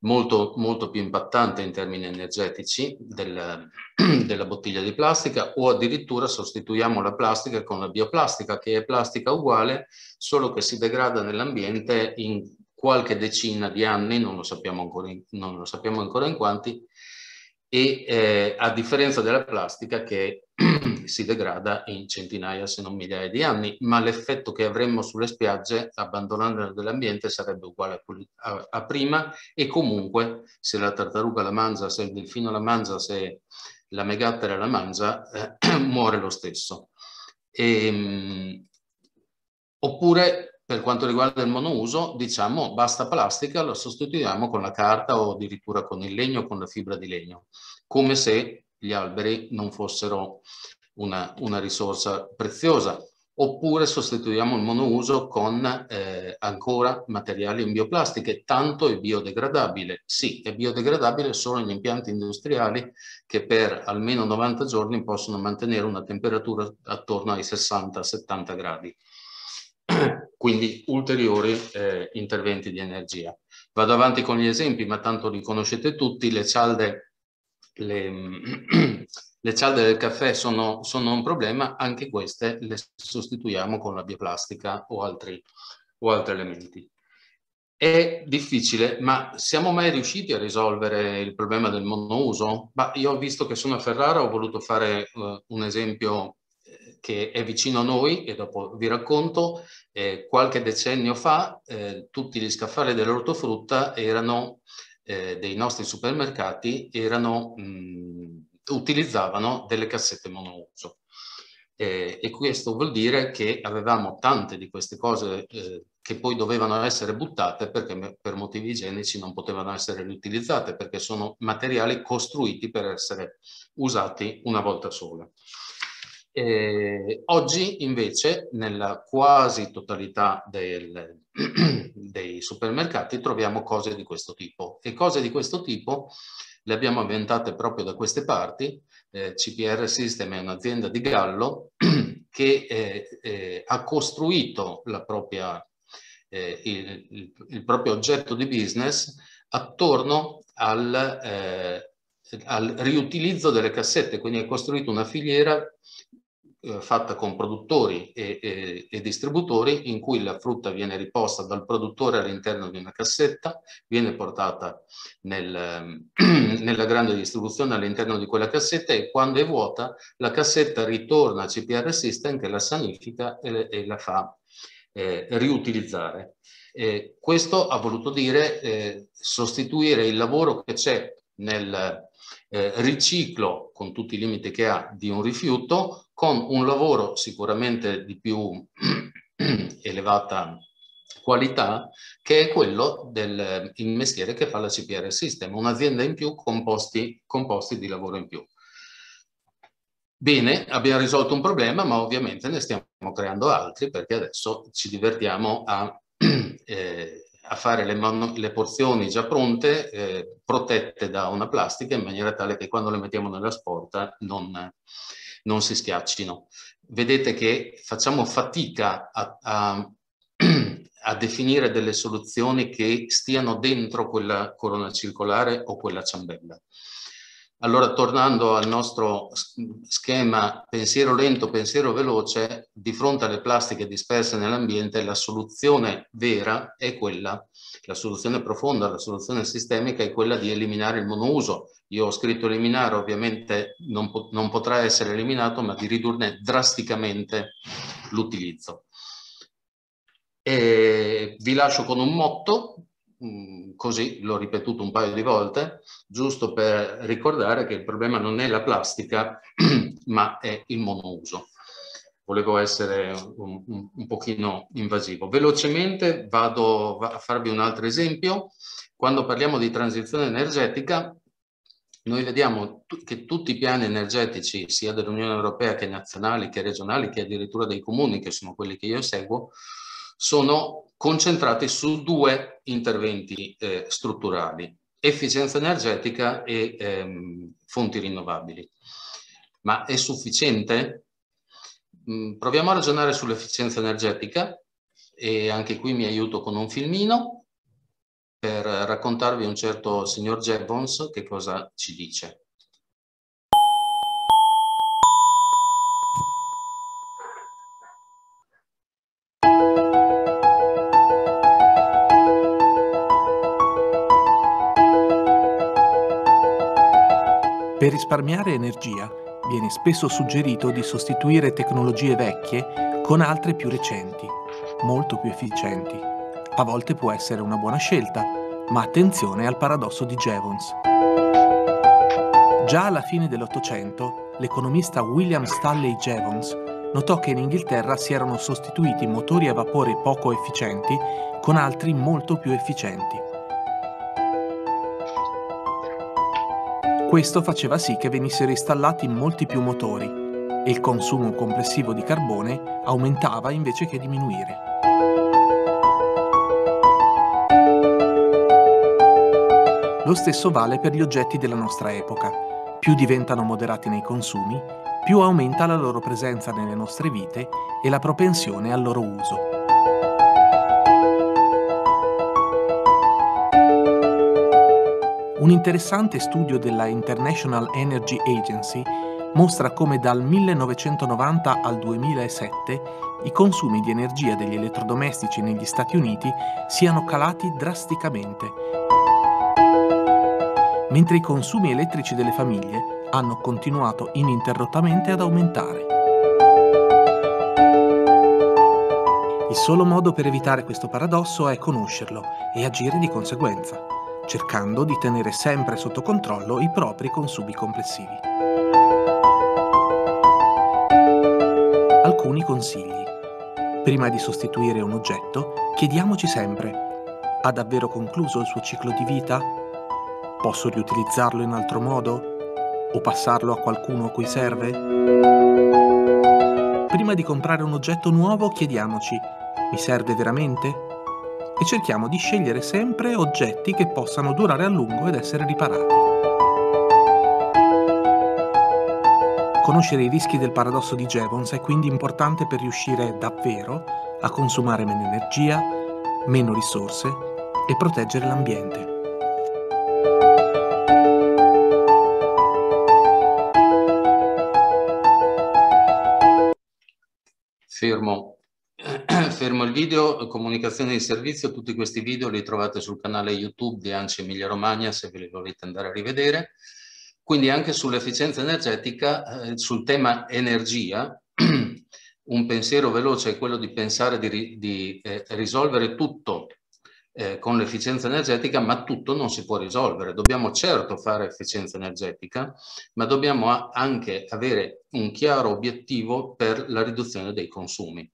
molto, molto più impattante in termini energetici del, della bottiglia di plastica o addirittura sostituiamo la plastica con la bioplastica che è plastica uguale solo che si degrada nell'ambiente in qualche decina di anni, non lo sappiamo ancora in, non lo sappiamo ancora in quanti, e eh, a differenza della plastica che si degrada in centinaia se non migliaia di anni, ma l'effetto che avremmo sulle spiagge abbandonando dell'ambiente sarebbe uguale a, a, prima e comunque se la tartaruga la mangia, se il delfino la mangia, se la megattera la mangia, eh, muore lo stesso. E, ehm, oppure per quanto riguarda il monouso, diciamo basta plastica, lo sostituiamo con la carta o addirittura con il legno, con la fibra di legno, come se gli alberi non fossero una, una risorsa preziosa. Oppure sostituiamo il monouso con eh, ancora materiali in bioplastiche, tanto è biodegradabile. Sì, è biodegradabile solo in impianti industriali che per almeno 90 giorni possono mantenere una temperatura attorno ai 60-70 gradi quindi ulteriori eh, interventi di energia. Vado avanti con gli esempi, ma tanto li conoscete tutti, le cialde, le, le cialde del caffè sono, sono, un problema, anche queste le sostituiamo con la bioplastica o altri, o altri elementi. È difficile, ma siamo mai riusciti a risolvere il problema del monouso? Bah, io ho visto che sono a Ferrara, ho voluto fare uh, un esempio che è vicino a noi e dopo vi racconto, eh, qualche decennio fa eh, tutti gli scaffali dell'ortofrutta erano, eh, dei nostri supermercati, erano, mh, utilizzavano delle cassette monouso. Eh, e questo vuol dire che avevamo tante di queste cose eh, che poi dovevano essere buttate perché per motivi igienici non potevano essere riutilizzate perché sono materiali costruiti per essere usati una volta sola. Eh, oggi invece nella quasi totalità del, dei supermercati troviamo cose di questo tipo e cose di questo tipo le abbiamo inventate proprio da queste parti. Eh, CPR System è un'azienda di Gallo che eh, eh, ha costruito propria, eh, il, il, il, proprio oggetto di business attorno al, eh, al riutilizzo delle cassette, quindi ha costruito una filiera eh, fatta con produttori e, e, e, distributori in cui la frutta viene riposta dal produttore all'interno di una cassetta, viene portata nel, nella grande distribuzione all'interno di quella cassetta e quando è vuota la cassetta ritorna a CPR System che la sanifica e, e la fa eh, riutilizzare. Eh, questo ha voluto dire eh, sostituire il lavoro che c'è nel eh, riciclo, con tutti i limiti che ha, di un rifiuto con un lavoro sicuramente di più elevata qualità, che è quello del mestiere che fa la CPR System, un'azienda in più con posti di lavoro in più. Bene, abbiamo risolto un problema, ma ovviamente ne stiamo creando altri perché adesso ci divertiamo a, eh, a fare le, le, porzioni già pronte, eh, protette da una plastica in maniera tale che quando le mettiamo nella sporta non, non si schiaccino. Vedete che facciamo fatica a, a, a definire delle soluzioni che stiano dentro quella corona circolare o quella ciambella. Allora, tornando al nostro schema pensiero lento, pensiero veloce, di fronte alle plastiche disperse nell'ambiente, la soluzione vera è quella, la soluzione profonda, la soluzione sistemica è quella di eliminare il monouso. Io ho scritto eliminare, ovviamente non, po non potrà essere eliminato, ma di ridurne drasticamente l'utilizzo. Vi lascio con un motto, così l'ho ripetuto un paio di volte, giusto per ricordare che il problema non è la plastica, ma è il monouso. Volevo essere un, un, un pochino invasivo. Velocemente vado a farvi un altro esempio. Quando parliamo di transizione energetica, noi vediamo che tutti i piani energetici, sia dell'Unione Europea che nazionali, che regionali, che addirittura dei comuni, che sono quelli che io seguo, sono concentrati su due interventi eh, strutturali. efficienza energetica e ehm, fonti rinnovabili. Ma è sufficiente? Mm, proviamo a ragionare sull'efficienza energetica e anche qui mi aiuto con un filmino per raccontarvi un certo signor Jevons che cosa ci dice. Per risparmiare energia viene spesso suggerito di sostituire tecnologie vecchie con altre più recenti, molto più efficienti. A volte può essere una buona scelta, ma attenzione al paradosso di Jevons. Già alla fine dell'Ottocento, l'economista William Stanley Jevons notò che in Inghilterra si erano sostituiti motori a vapore poco efficienti con altri molto più efficienti. Questo faceva sì che venissero installati molti più motori e il consumo complessivo di carbone aumentava invece che diminuire. Lo stesso vale per gli oggetti della nostra epoca. Più diventano moderati nei consumi, più aumenta la loro presenza nelle nostre vite e la propensione al loro uso. Un interessante studio della International Energy Agency mostra come dal 1990 al 2007 i consumi di energia degli elettrodomestici negli Stati Uniti siano calati drasticamente, mentre i consumi elettrici delle famiglie hanno continuato ininterrottamente ad aumentare. Il solo modo per evitare questo paradosso è conoscerlo e agire di conseguenza cercando di tenere sempre sotto controllo i propri consumi complessivi. Alcuni consigli. Prima di sostituire un oggetto, chiediamoci sempre, ha davvero concluso il suo ciclo di vita? Posso riutilizzarlo in altro modo? O passarlo a qualcuno a cui serve? Prima di comprare un oggetto nuovo, chiediamoci, mi serve veramente? E cerchiamo di scegliere sempre oggetti che possano durare a lungo ed essere riparati. Conoscere i rischi del paradosso di Jevons è quindi importante per riuscire davvero a consumare meno energia, meno risorse e proteggere l'ambiente. Fermo fermo il video, comunicazione di servizio, tutti questi video li trovate sul canale YouTube di ANCI Emilia Romagna se ve li volete andare a rivedere. Quindi anche sull'efficienza energetica, eh, sul tema energia, un pensiero veloce è quello di pensare di, di eh, risolvere tutto eh, con l'efficienza energetica, ma tutto non si può risolvere. Dobbiamo certo fare efficienza energetica, ma dobbiamo anche avere un chiaro obiettivo per la riduzione dei consumi.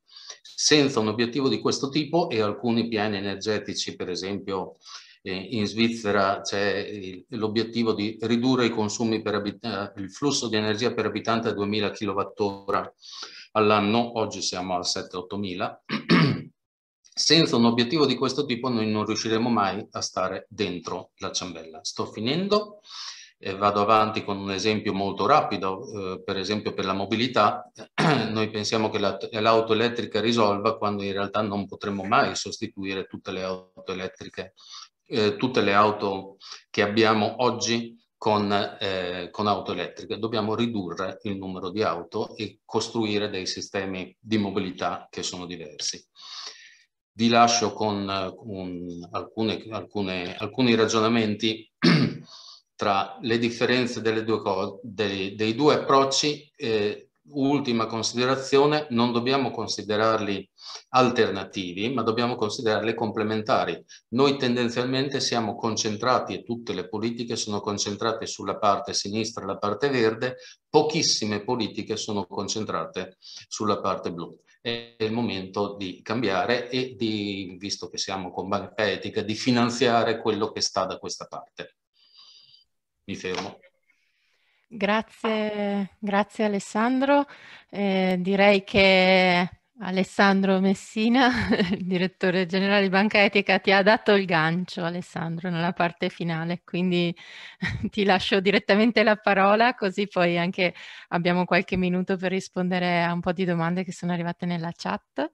Senza un obiettivo di questo tipo e alcuni piani energetici, per esempio eh, in Svizzera c'è l'obiettivo di ridurre i consumi per il flusso di energia per abitante a 2000 kWh all'anno, oggi siamo a 7-8 mila. Senza un obiettivo di questo tipo noi non riusciremo mai a stare dentro la ciambella. Sto finendo. Eh, vado avanti con un esempio molto rapido, eh, per esempio per la mobilità, noi pensiamo che l'auto elettrica risolva quando in realtà non potremo mai sostituire tutte le auto elettriche, eh, tutte le auto che abbiamo oggi con, eh, con auto elettriche. Dobbiamo ridurre il numero di auto e costruire dei sistemi di mobilità che sono diversi. Vi lascio con, con alcune, alcune, alcuni ragionamenti tra le differenze due dei, dei, due approcci, eh, ultima considerazione, non dobbiamo considerarli alternativi, ma dobbiamo considerarli complementari. Noi tendenzialmente siamo concentrati, e tutte le politiche sono concentrate sulla parte sinistra e la parte verde, pochissime politiche sono concentrate sulla parte blu. È il momento di cambiare e di, visto che siamo con banca etica, di finanziare quello che sta da questa parte mi fermo. Grazie, grazie Alessandro. Eh, direi che Alessandro Messina, direttore generale di Banca Etica, ti ha dato il gancio, Alessandro, nella parte finale, quindi ti lascio direttamente la parola, così poi anche abbiamo qualche minuto per rispondere a un po' di domande che sono arrivate nella chat.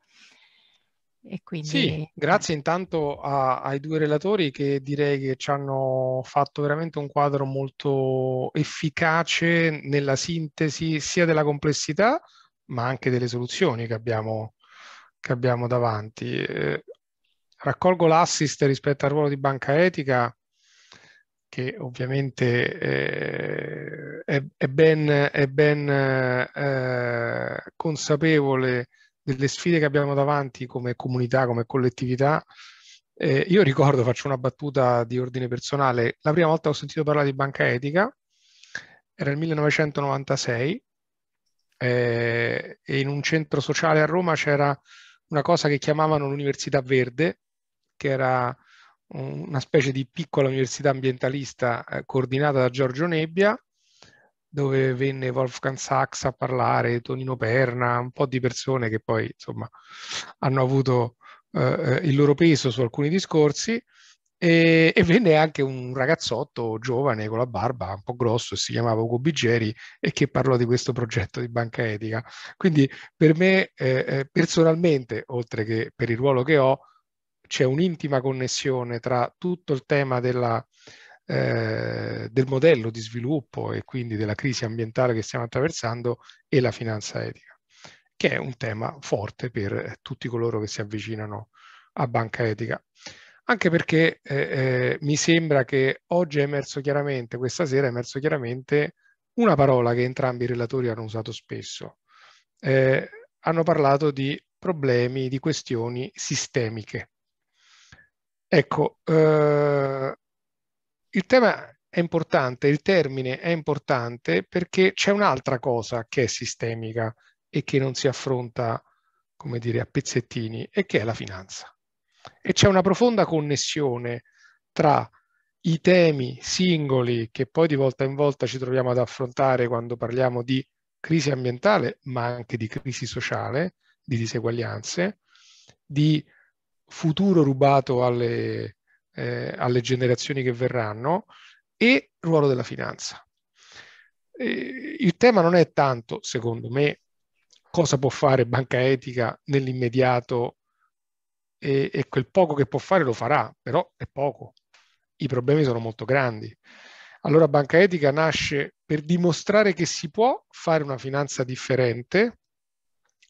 Quindi... Sì, grazie intanto a, ai due relatori che direi che ci hanno fatto veramente un quadro molto efficace nella sintesi sia della complessità ma anche delle soluzioni che abbiamo, che abbiamo davanti. Eh, raccolgo l'assist rispetto al ruolo di banca etica che ovviamente eh, è, è, ben, è ben eh, consapevole delle sfide che abbiamo davanti come comunità, come collettività. Eh, io ricordo, faccio una battuta di ordine personale, la prima volta che ho sentito parlare di banca etica era nel 1996 eh, e in un centro sociale a Roma c'era una cosa che chiamavano l'Università Verde, che era una specie di piccola università ambientalista eh, coordinata da Giorgio Nebbia, dove venne Wolfgang Sachs a parlare, Tonino Perna, un po' di persone che poi insomma hanno avuto eh, eh il loro peso su alcuni discorsi e, e, venne anche un ragazzotto giovane con la barba un po' grosso, si chiamava Ugo Bigeri e che parlò di questo progetto di banca etica. Quindi per me eh, eh, personalmente, oltre che per il ruolo che ho, c'è un'intima connessione tra tutto il tema della, eh, del modello di sviluppo e quindi della crisi ambientale che stiamo attraversando e la finanza etica, che è un tema forte per tutti coloro che si avvicinano a banca etica anche perché eh, eh, mi sembra che oggi è emerso chiaramente, questa sera è emerso chiaramente una parola che entrambi i relatori hanno usato spesso. Eh, hanno parlato di problemi, di questioni sistemiche. Ecco, eh, il tema è importante, il termine è importante perché c'è un'altra cosa che è sistemica e che non si affronta, come dire, a pezzettini, e che è la finanza. E c'è una profonda connessione tra i temi singoli che poi di volta in volta ci troviamo ad affrontare quando parliamo di crisi ambientale, ma anche di crisi sociale, di diseguaglianze, di futuro rubato alle, eh, alle generazioni che verranno e ruolo della finanza. Eh, il tema non è tanto, secondo me, cosa può fare banca etica nell'immediato e, e quel poco che può fare lo farà, però è poco. I problemi sono molto grandi. Allora Banca Etica nasce per dimostrare che si può fare una finanza differente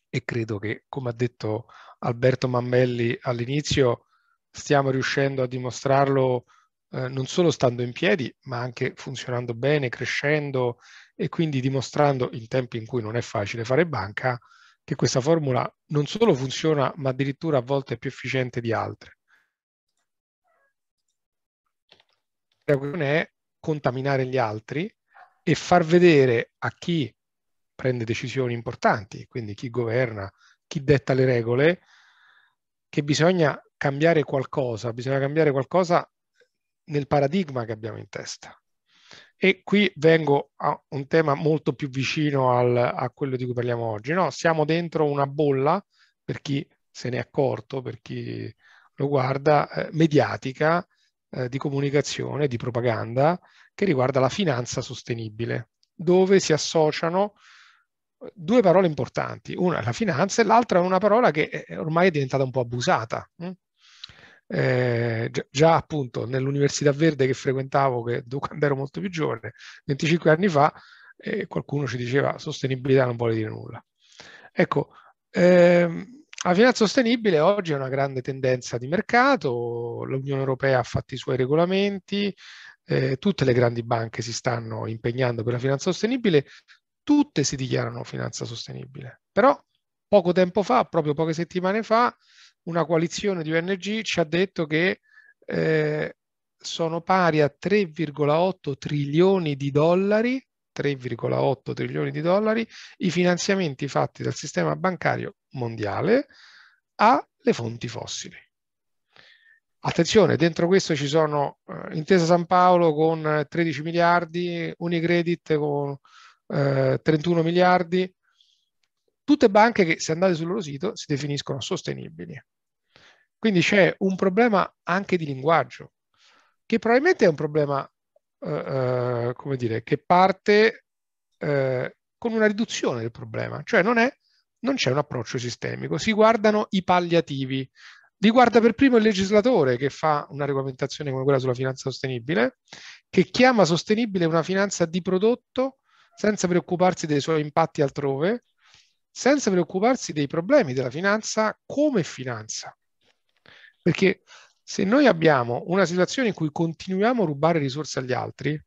e credo che, come ha detto Alberto Mammelli all'inizio, stiamo riuscendo a dimostrarlo eh, non solo stando in piedi, ma anche funzionando bene, crescendo e quindi dimostrando in tempi in cui non è facile fare banca che questa formula non solo funziona, ma addirittura a volte è più efficiente di altre. La questione è contaminare gli altri e far vedere a chi prende decisioni importanti, quindi chi governa, chi detta le regole, che bisogna cambiare qualcosa, bisogna cambiare qualcosa nel paradigma che abbiamo in testa. E qui vengo a un tema molto più vicino al, a quello di cui parliamo oggi. No? Siamo dentro una bolla, per chi se ne è accorto, per chi lo guarda, eh, mediatica, eh, di comunicazione, di propaganda, che riguarda la finanza sostenibile, dove si associano eh, due parole importanti. Una è la finanza e l'altra è una parola che ormai è diventata un po' abusata. Hm? Eh, già, appunto nell'Università Verde che frequentavo che, quando ero molto più giovane, 25 anni fa, eh, qualcuno ci diceva sostenibilità non vuole dire nulla. Ecco, ehm, la finanza sostenibile oggi è una grande tendenza di mercato, l'Unione Europea ha fatto i suoi regolamenti, eh, tutte le grandi banche si stanno impegnando per la finanza sostenibile, tutte si dichiarano finanza sostenibile. Però poco tempo fa, proprio poche settimane fa, una coalizione di ONG ci ha detto che eh, sono pari a 3,8 trilioni di dollari 3,8 trilioni di dollari i finanziamenti fatti dal sistema bancario mondiale alle fonti fossili. Attenzione, dentro questo ci sono eh, Intesa San Paolo con 13 miliardi, Unicredit con eh, 31 miliardi, tutte banche che se andate sul loro sito si definiscono sostenibili. Quindi c'è un problema anche di linguaggio, che probabilmente è un problema, eh, eh come dire, che parte eh, con una riduzione del problema, cioè non, è, non c'è un approccio sistemico, si guardano i palliativi, li guarda per primo il legislatore che fa una regolamentazione come quella sulla finanza sostenibile, che chiama sostenibile una finanza di prodotto senza preoccuparsi dei suoi impatti altrove, senza preoccuparsi dei problemi della finanza come finanza. Perché se noi abbiamo una situazione in cui continuiamo a rubare risorse agli altri,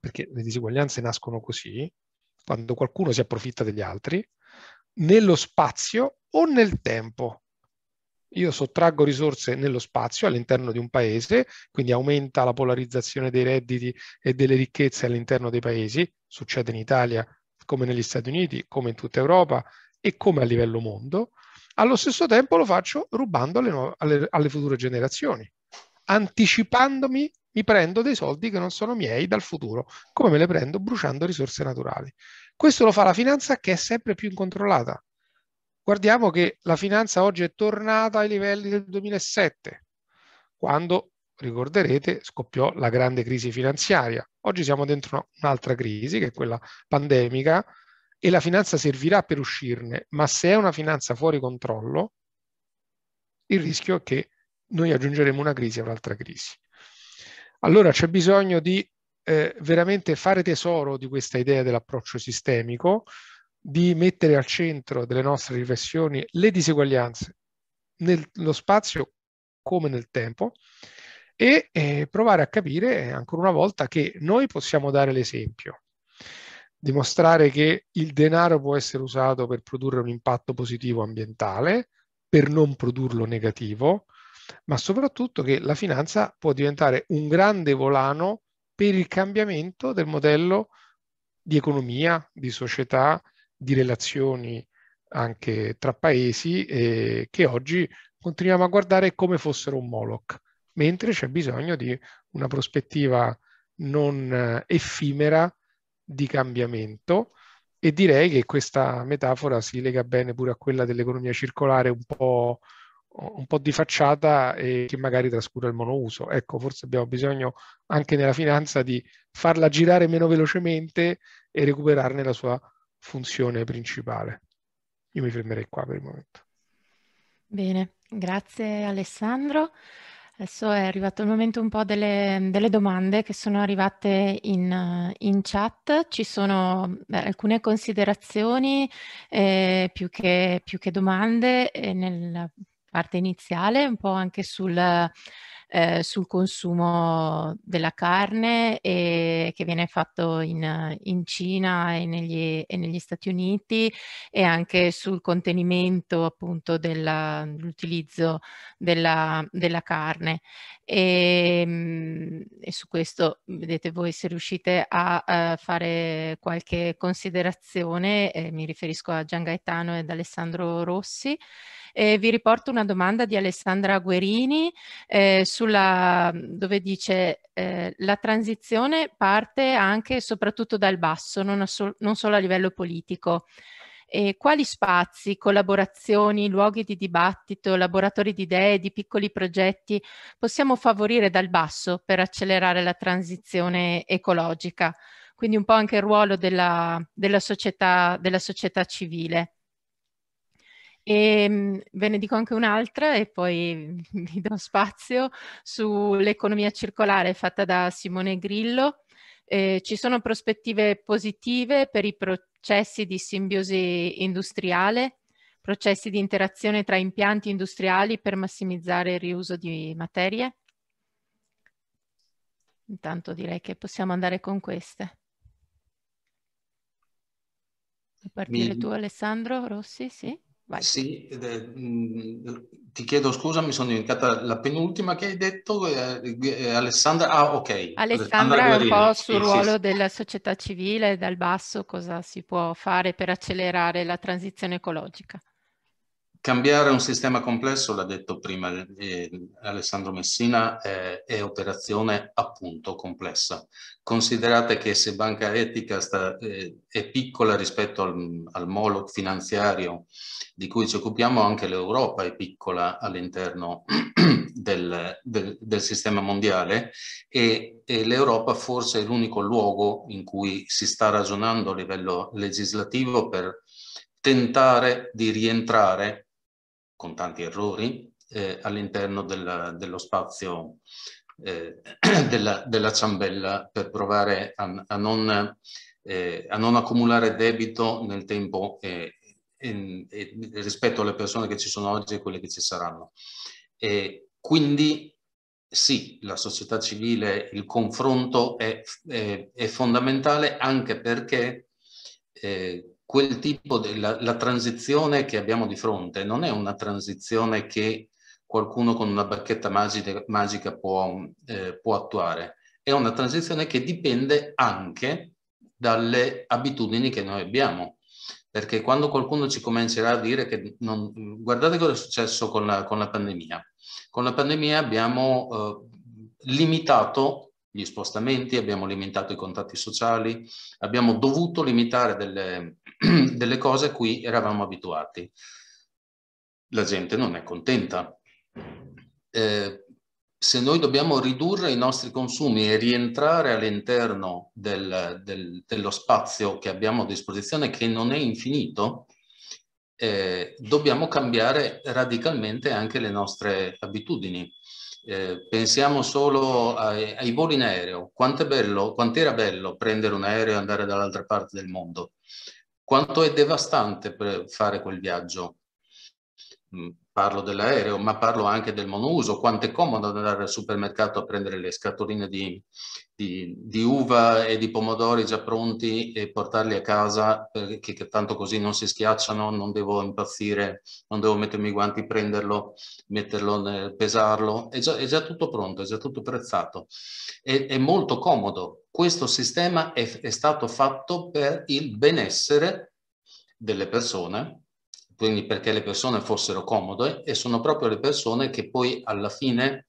perché le diseguaglianze nascono così, quando qualcuno si approfitta degli altri, nello spazio o nel tempo. Io sottraggo risorse nello spazio all'interno di un paese, quindi aumenta la polarizzazione dei redditi e delle ricchezze all'interno dei paesi, succede in Italia come negli Stati Uniti, come in tutta Europa e come a livello mondo. Allo stesso tempo lo faccio rubando alle, nuove, alle, alle future generazioni, anticipandomi mi prendo dei soldi che non sono miei dal futuro, come me le prendo bruciando risorse naturali. Questo lo fa la finanza che è sempre più incontrollata. Guardiamo che la finanza oggi è tornata ai livelli del 2007, quando, ricorderete, scoppiò la grande crisi finanziaria. Oggi siamo dentro un'altra crisi, che è quella pandemica, e la finanza servirà per uscirne, ma se è una finanza fuori controllo, il rischio è che noi aggiungeremo una crisi a un'altra crisi. Allora c'è bisogno di eh, veramente fare tesoro di questa idea dell'approccio sistemico, di mettere al centro delle nostre riflessioni le diseguaglianze nello spazio come nel tempo e eh, provare a capire ancora una volta che noi possiamo dare l'esempio. Dimostrare che il denaro può essere usato per produrre un impatto positivo ambientale, per non produrlo negativo, ma soprattutto che la finanza può diventare un grande volano per il cambiamento del modello di economia, di società, di relazioni anche tra paesi eh, che oggi continuiamo a guardare come fossero un Moloch, mentre c'è bisogno di una prospettiva non eh, effimera di cambiamento e direi che questa metafora si lega bene pure a quella dell'economia circolare un po', un po' di facciata e che magari trascura il monouso. Ecco, forse abbiamo bisogno anche nella finanza di farla girare meno velocemente e recuperarne la sua funzione principale. Io mi fermerei qua per il momento. Bene, grazie Alessandro. Adesso è arrivato il momento un po' delle, delle domande che sono arrivate in, in chat. Ci sono beh, alcune considerazioni eh, più, che, più, che, domande eh, nella parte iniziale, un po' anche sul eh, sul consumo della carne e, che viene fatto in, in Cina e negli, e negli, Stati Uniti e anche sul contenimento appunto dell'utilizzo della, della, carne. E, ehm, e, su questo vedete voi se riuscite a, a fare qualche considerazione, eh, mi riferisco a Gian Gaetano ed Alessandro Rossi. Eh, vi riporto una domanda di Alessandra Guerini eh, sulla, dove dice eh, la transizione parte anche e soprattutto dal basso, non, non solo a livello politico. E quali spazi, collaborazioni, luoghi di dibattito, laboratori di idee, di piccoli progetti possiamo favorire dal basso per accelerare la transizione ecologica? Quindi un po' anche il ruolo della, della, società, della società civile. E ehm, ve ne dico anche un'altra e poi vi do spazio sull'economia circolare fatta da Simone Grillo. Eh, ci sono prospettive positive per i processi di simbiosi industriale, processi di interazione tra impianti industriali per massimizzare il riuso di materie? Intanto direi che possiamo andare con queste. A partire Mi... tu Alessandro Rossi, sì? Vai. Sì, ti chiedo scusa, mi sono dimenticata la penultima che hai detto, eh, Alessandra. Ah, ok. Alessandra, è un po' sul sì, ruolo sì. della società civile, dal basso, cosa si può fare per accelerare la transizione ecologica. Cambiare un sistema complesso, l'ha detto prima eh, Alessandro Messina, eh, è operazione appunto complessa. Considerate che se Banca Etica sta, eh, è piccola rispetto al, al molo finanziario di cui ci occupiamo, anche l'Europa è piccola all'interno del, del, del, sistema mondiale e, e l'Europa forse è l'unico luogo in cui si sta ragionando a livello legislativo per tentare di rientrare con tanti errori eh, all'interno dello spazio eh, della, della, ciambella per provare a, a, non, eh, a, non, accumulare debito nel tempo rispetto alle persone che ci sono oggi e quelle che ci saranno. E quindi sì, la società civile, il confronto è, è, è fondamentale anche perché eh, quel tipo di la, la transizione che abbiamo di fronte non è una transizione che qualcuno con una bacchetta magica, magica può, eh, può attuare, è una transizione che dipende anche dalle abitudini che noi abbiamo. Perché quando qualcuno ci comincerà a dire che non, guardate cosa è successo con la, con la pandemia. Con la pandemia abbiamo eh, limitato gli spostamenti, abbiamo limitato i contatti sociali, abbiamo dovuto limitare delle, delle cose a cui eravamo abituati. La gente non è contenta. Eh, se noi dobbiamo ridurre i nostri consumi e rientrare all'interno del, del, dello spazio che abbiamo a disposizione, che non è infinito, eh, dobbiamo cambiare radicalmente anche le nostre abitudini. Eh, pensiamo solo ai, ai, voli in aereo. Quanto è quant'era bello prendere un aereo e andare dall'altra parte del mondo. Quanto è devastante fare quel viaggio. Mm, parlo dell'aereo, ma parlo anche del monouso. Quanto è comodo andare al supermercato a prendere le scatoline di, di, di, uva e di pomodori già pronti e portarli a casa perché tanto così non si schiacciano, non devo impazzire, non devo mettermi i guanti, prenderlo, metterlo, pesarlo, è già, è già tutto pronto, è già tutto prezzato. È, è molto comodo. Questo sistema è, è stato fatto per il benessere delle persone, quindi perché le persone fossero comode e sono proprio le persone che poi alla fine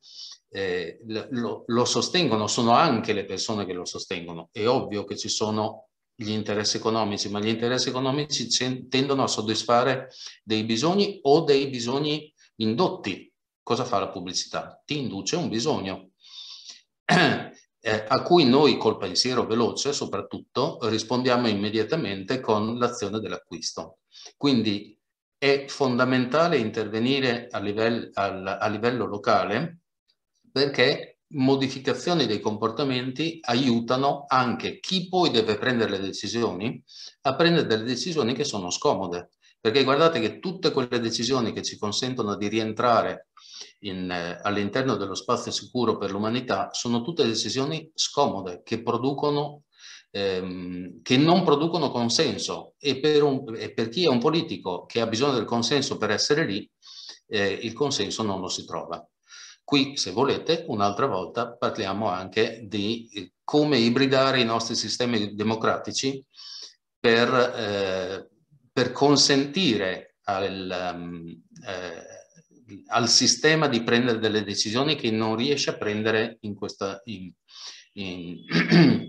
eh, lo, lo, sostengono, sono anche le persone che lo sostengono. È ovvio che ci sono gli interessi economici, ma gli interessi economici tendono a soddisfare dei bisogni o dei bisogni indotti. Cosa fa la pubblicità? Ti induce un bisogno. Eh, a cui noi col pensiero veloce soprattutto rispondiamo immediatamente con l'azione dell'acquisto. Quindi è fondamentale intervenire a, livello, al, a livello locale perché modificazioni dei comportamenti aiutano anche chi poi deve prendere le decisioni a prendere delle decisioni che sono scomode. Perché guardate che tutte quelle decisioni che ci consentono di rientrare eh, all'interno dello spazio sicuro per l'umanità sono tutte decisioni scomode che producono ehm, che non producono consenso e per, un, e per, chi è un politico che ha bisogno del consenso per essere lì, eh, il consenso non lo si trova. Qui, se volete, un'altra volta parliamo anche di eh, come ibridare i nostri sistemi democratici per, eh, per consentire al, um, eh, al, sistema di prendere delle decisioni che non riesce a prendere in questa, in,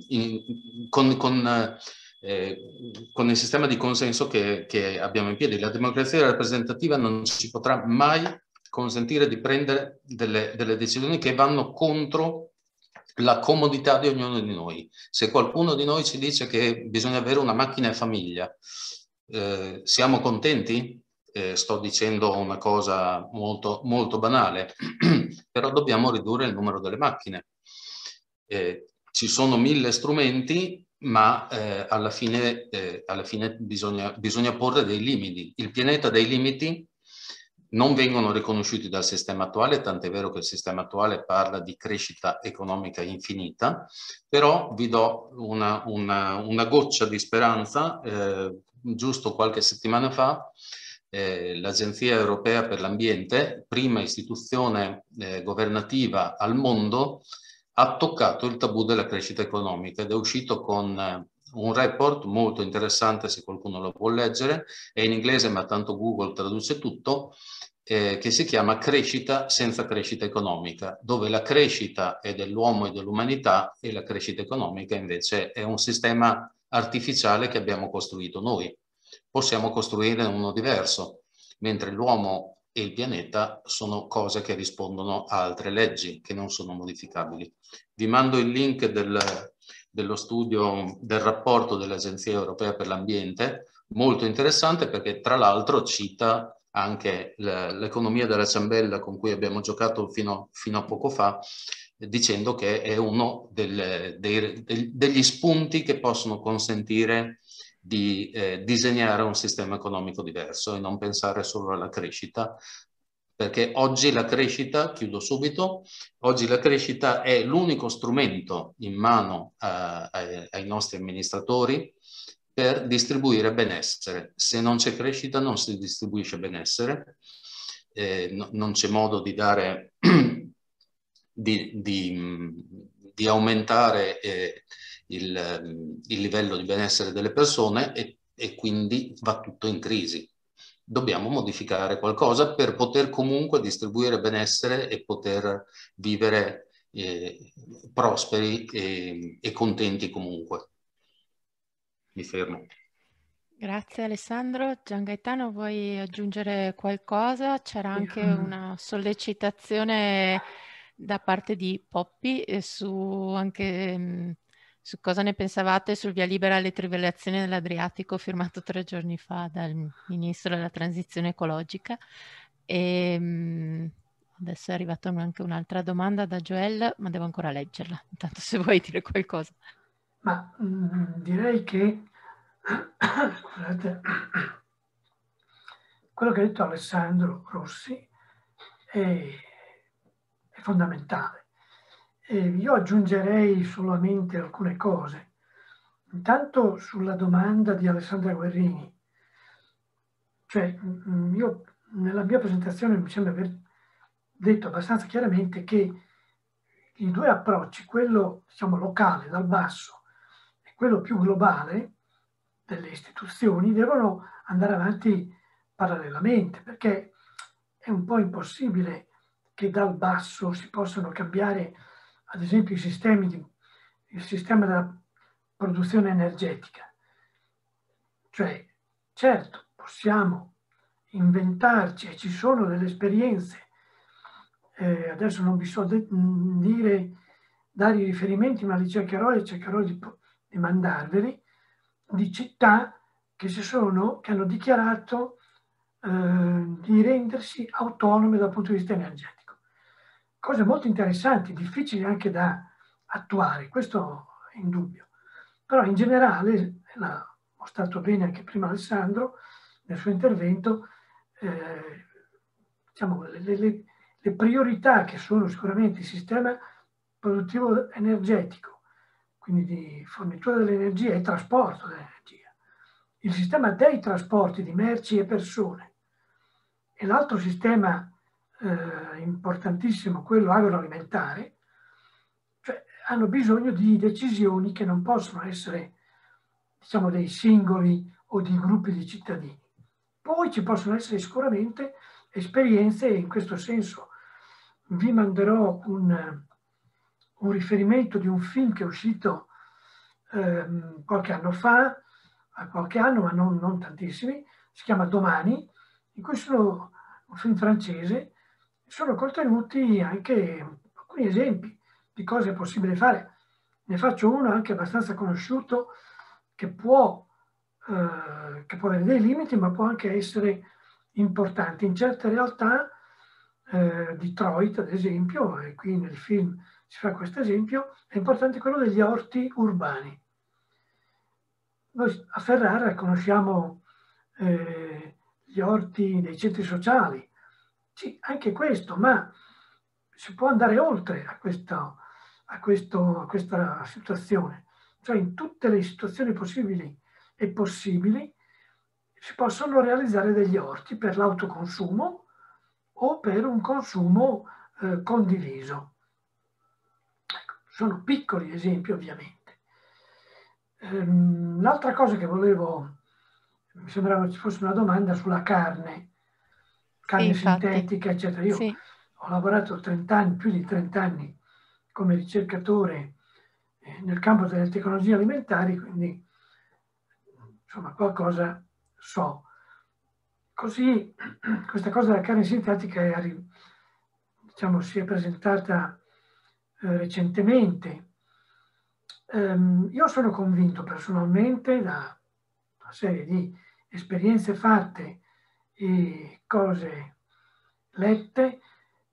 in, con, con, eh, con, il sistema di consenso che, che abbiamo in piedi. La democrazia rappresentativa non ci potrà mai consentire di prendere delle, delle decisioni che vanno contro la comodità di ognuno di noi. Se qualcuno di noi ci dice che bisogna avere una macchina e famiglia, eh, siamo contenti? Eh, sto dicendo una cosa molto, molto banale, però dobbiamo ridurre il numero delle macchine. Eh, ci sono mille strumenti, ma eh, alla fine, eh, alla fine bisogna, bisogna porre dei limiti. Il pianeta dei limiti non vengono riconosciuti dal sistema attuale, tant'è vero che il sistema attuale parla di crescita economica infinita, però vi do una, una, una goccia di speranza, eh, giusto qualche settimana fa, eh, l'Agenzia Europea per l'Ambiente, prima istituzione eh, governativa al mondo, ha toccato il tabù della crescita economica ed è uscito con un report molto interessante se qualcuno lo può leggere, è in inglese ma tanto Google traduce tutto, eh, che si chiama Crescita senza crescita economica, dove la crescita è dell'uomo e dell'umanità e la crescita economica invece è un sistema artificiale che abbiamo costruito noi. Possiamo costruire uno diverso, mentre l'uomo e il pianeta sono cose che rispondono a altre leggi che non sono modificabili. Vi mando il link del, dello studio del rapporto dell'Agenzia Europea per l'Ambiente, molto interessante perché tra l'altro cita anche l'economia della ciambella con cui abbiamo giocato fino, fino a poco fa, dicendo che è uno del, dei, degli spunti che possono consentire di eh, disegnare un sistema economico diverso e non pensare solo alla crescita, perché oggi la crescita, chiudo subito, oggi la crescita è l'unico strumento in mano a, a, ai nostri amministratori per distribuire benessere. Se non c'è crescita non si distribuisce benessere, eh, no, non c'è modo di dare, di, di, di aumentare eh, il, il, livello di benessere delle persone e, e quindi va tutto in crisi. Dobbiamo modificare qualcosa per poter comunque distribuire benessere e poter vivere eh, prosperi e, e contenti comunque mi fermo. Grazie Alessandro. Gian Gaetano, vuoi aggiungere qualcosa? C'era anche una sollecitazione da parte di Poppi eh, su anche mm, su cosa ne pensavate sul via libera alle trivellazioni dell'Adriatico firmato tre giorni fa dal Ministro della Transizione Ecologica. E, mm, adesso è arrivata anche un'altra domanda da Joel, ma devo ancora leggerla. Intanto se vuoi dire qualcosa. Ma mh, mm, direi che scusate, quello che ha detto Alessandro Rossi è, è fondamentale. E io aggiungerei solamente alcune cose. Intanto sulla domanda di Alessandra Guerrini, cioè mm, io nella mia presentazione mi sembra aver detto abbastanza chiaramente che i due approcci, quello diciamo locale dal basso quello più globale delle istituzioni devono andare avanti parallelamente, perché è un po' impossibile che dal basso si possano cambiare, ad esempio, i sistemi di, il sistema della produzione energetica. Cioè, certo, possiamo inventarci e ci sono delle esperienze, eh, adesso non vi so de- dire, dare i riferimenti, ma li cercherò e cercherò di, di mandarveli, di città che, sono, che hanno dichiarato eh, di rendersi autonome dal punto di vista energetico. Cose molto interessanti, difficili anche da attuare, questo è indubbio. Però in generale, l'ha mostrato bene anche prima Alessandro nel suo intervento, eh, diciamo, le, le, le priorità che sono sicuramente il sistema produttivo energetico, quindi di fornitura dell'energia e trasporto dell'energia, il sistema dei trasporti di merci e persone e l'altro sistema eh, importantissimo, quello agroalimentare, cioè hanno bisogno di decisioni che non possono essere diciamo dei singoli o di gruppi di cittadini. Poi ci possono essere sicuramente esperienze e in questo senso vi manderò un, un riferimento di un film che è uscito ehm, qualche anno fa, a qualche anno, ma non, non, tantissimi, si chiama Domani, in cui sono un film francese, sono contenuti anche alcuni esempi di cosa è possibile fare. Ne faccio uno anche abbastanza conosciuto che può, eh, che può avere dei limiti, ma può anche essere importante. In certe realtà, eh, Detroit ad esempio, e qui nel film si fa questo esempio, è importante quello degli orti urbani. Noi a Ferrara conosciamo eh, gli orti dei centri sociali, sì, anche questo, ma si può andare oltre a, questo, a, questo, a questa situazione. Cioè in tutte le situazioni possibili e possibili si possono realizzare degli orti per l'autoconsumo o per un consumo eh, condiviso. Sono piccoli esempi ovviamente. Ehm, l'altra cosa che volevo, mi sembrava ci fosse una domanda sulla carne, carne sì, sintetica, eccetera. Io sì. ho lavorato 30 anni, più di 30 anni come ricercatore eh, nel campo delle tecnologie alimentari, quindi insomma qualcosa so. Così questa cosa della carne sintetica è, diciamo, si è presentata eh, recentemente. Um, io sono convinto personalmente da una serie di esperienze fatte e cose lette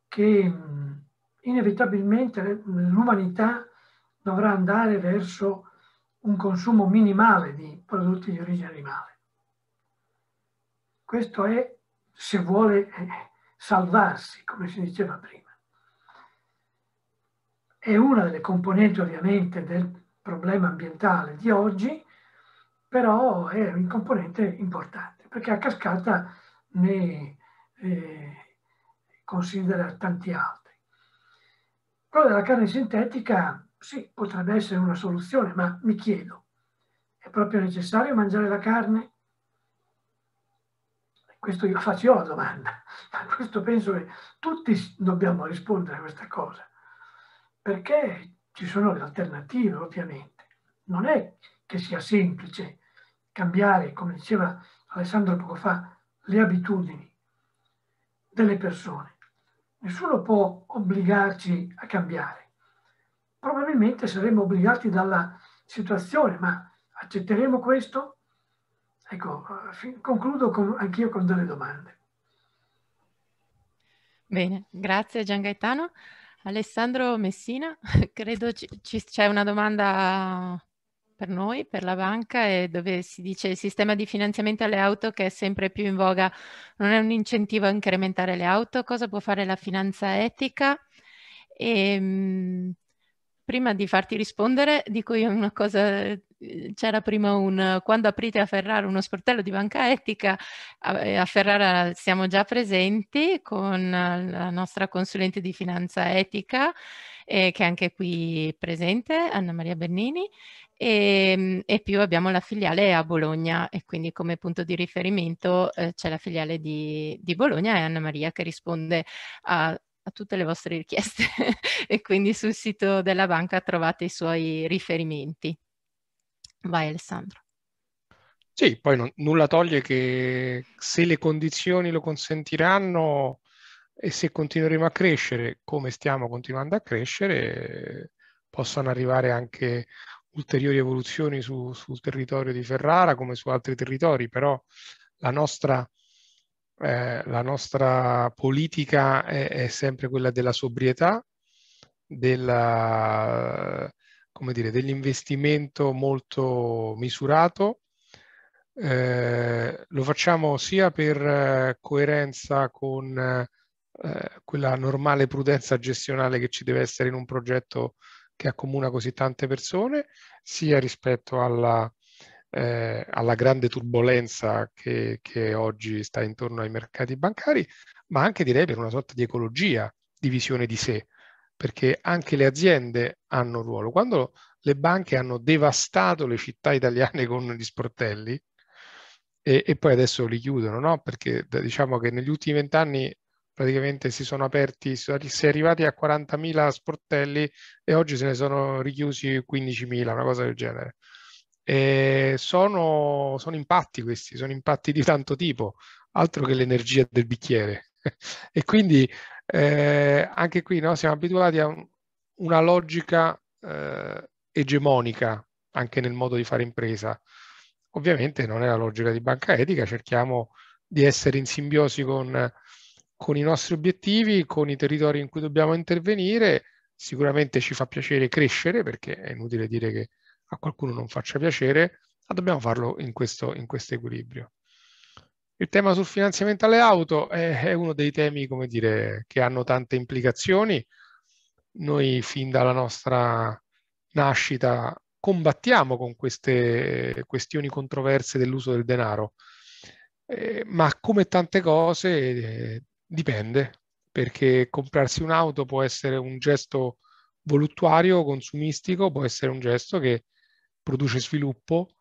che um, inevitabilmente l'umanità dovrà andare verso un consumo minimale di prodotti di origine animale. Questo è se vuole salvarsi, come si diceva prima. È una delle componenti ovviamente del problema ambientale di oggi, però è un componente importante, perché a cascata ne eh, considera tanti altri. Quello della carne sintetica sì, potrebbe essere una soluzione, ma mi chiedo, è proprio necessario mangiare la carne? Questo io faccio io la domanda, ma questo penso che tutti dobbiamo rispondere a questa cosa, perché ci sono le alternative ovviamente. Non è che sia semplice cambiare, come diceva Alessandro poco fa, le abitudini delle persone. Nessuno può obbligarci a cambiare probabilmente saremo obbligati dalla situazione, ma accetteremo questo? Ecco, concludo con, anch'io con delle domande. Bene, grazie Gian Gaetano. Alessandro Messina, credo ci, ci, c'è una domanda per noi, per la banca, e dove si dice il sistema di finanziamento alle auto che è sempre più in voga non è un incentivo a incrementare le auto, cosa può fare la finanza etica? E, ehm, prima di farti rispondere, dico io una cosa, eh, c'era prima un, quando aprite a Ferrara uno sportello di banca etica, a Ferrara siamo già presenti con la nostra consulente di finanza etica, eh, che è anche qui presente, Anna Maria Bernini, e, ehm, e, più abbiamo la filiale a Bologna e quindi come punto di riferimento eh, c'è la filiale di, di Bologna e Anna Maria che risponde a a tutte le vostre richieste e quindi sul sito della banca trovate i suoi riferimenti. Vai Alessandro. Sì, poi non, nulla toglie che se le condizioni lo consentiranno e se continueremo a crescere come stiamo continuando a crescere, possano arrivare anche ulteriori evoluzioni su, sul territorio di Ferrara come su altri territori, però la nostra eh, la nostra politica è, è, sempre quella della sobrietà, della, dire, dell'investimento molto misurato. Eh, lo facciamo sia per eh, coerenza con eh, quella normale prudenza gestionale che ci deve essere in un progetto che accomuna così tante persone, sia rispetto alla eh, alla grande turbolenza che, che, oggi sta intorno ai mercati bancari, ma anche direi per una sorta di ecologia, di visione di sé, perché anche le aziende hanno un ruolo. Quando le banche hanno devastato le città italiane con gli sportelli, e, e poi adesso li chiudono, no? Perché diciamo che negli ultimi vent'anni praticamente si sono aperti, si è arrivati a 40.000 sportelli e oggi se ne sono richiusi 15.000, una cosa del genere. Sono, sono impatti questi, sono impatti di tanto tipo, altro che l'energia del bicchiere. e quindi eh, anche qui no, siamo abituati a un, una logica eh, egemonica anche nel modo di fare impresa. Ovviamente non è la logica di banca etica, cerchiamo di essere in simbiosi con, con i nostri obiettivi, con i territori in cui dobbiamo intervenire. Sicuramente ci fa piacere crescere perché è inutile dire che a qualcuno non faccia piacere, ma dobbiamo farlo in questo, in questo equilibrio. Il tema sul finanziamento alle auto è, è uno dei temi, come dire, che hanno tante implicazioni. Noi fin dalla nostra nascita combattiamo con queste questioni controverse dell'uso del denaro, eh, ma come tante cose eh, dipende, perché comprarsi un'auto può essere un gesto voluttuario, consumistico, può essere un gesto che produce sviluppo,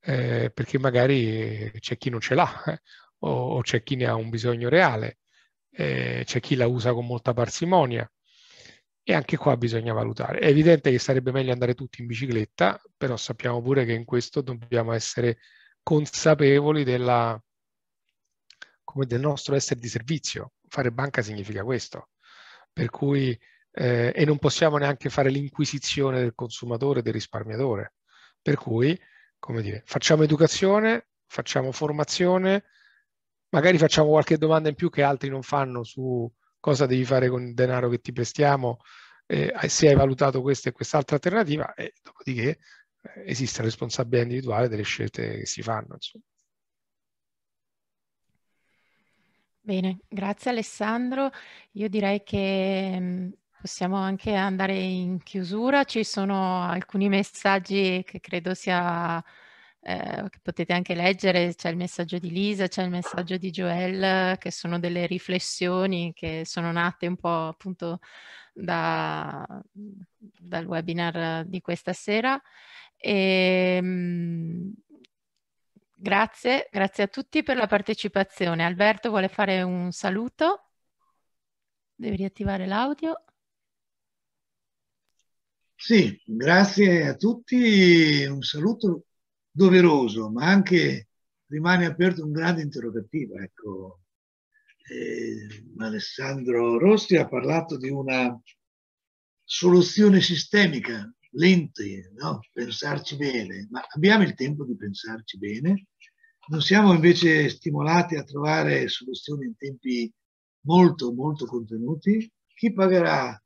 eh, perché magari c'è chi non ce l'ha eh, o, o, c'è chi ne ha un bisogno reale, eh, c'è chi la usa con molta parsimonia e anche qua bisogna valutare. È evidente che sarebbe meglio andare tutti in bicicletta, però sappiamo pure che in questo dobbiamo essere consapevoli della, come del nostro essere di servizio. Fare banca significa questo. Per cui, eh, e non possiamo neanche fare l'inquisizione del consumatore, del risparmiatore. Per cui, come dire, facciamo educazione, facciamo formazione, magari facciamo qualche domanda in più che altri non fanno su cosa devi fare con il denaro che ti prestiamo, eh, se hai valutato questa e quest'altra alternativa, e dopodiché eh, esiste la responsabilità individuale delle scelte che si fanno. Insomma. Bene, grazie Alessandro. Io direi che mm, possiamo anche andare in chiusura. Ci sono alcuni messaggi che credo sia eh, che potete anche leggere, c'è il messaggio di Lisa, c'è il messaggio di Joel, che sono delle riflessioni che sono nate un po' appunto da, dal webinar di questa sera. E, ehm, Grazie, grazie a tutti per la partecipazione. Alberto vuole fare un saluto. Devi riattivare l'audio. Sì, grazie a tutti, un saluto doveroso, ma anche rimane aperto un grande interrogativo. Ecco, eh, Alessandro Rossi ha parlato di una soluzione sistemica lenti, no? pensarci bene, ma abbiamo il tempo di pensarci bene? Non siamo invece stimolati a trovare soluzioni in tempi molto, molto contenuti? Chi pagherà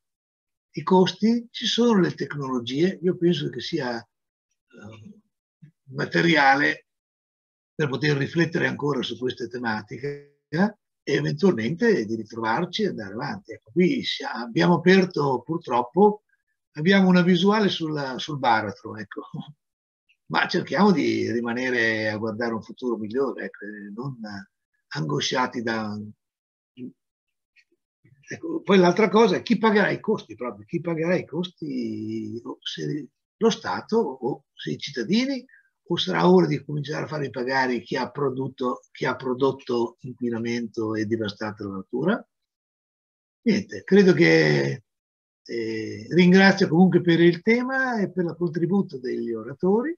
i costi? Ci sono le tecnologie, io penso che sia uh, materiale per poter riflettere ancora su queste tematiche e eventualmente di ritrovarci e andare avanti. Ecco, qui abbiamo aperto purtroppo abbiamo una visuale sul, sul baratro, ecco. Ma cerchiamo di rimanere a guardare un futuro migliore, ecco, non angosciati da... Ecco, poi l'altra cosa è chi pagherà i costi proprio, chi pagherà i costi, se lo Stato o se i cittadini o sarà ora di cominciare a farli pagare chi ha prodotto, chi ha prodotto inquinamento e devastato la natura? Niente, credo che eh, ringrazio comunque per il tema e per il contributo degli oratori,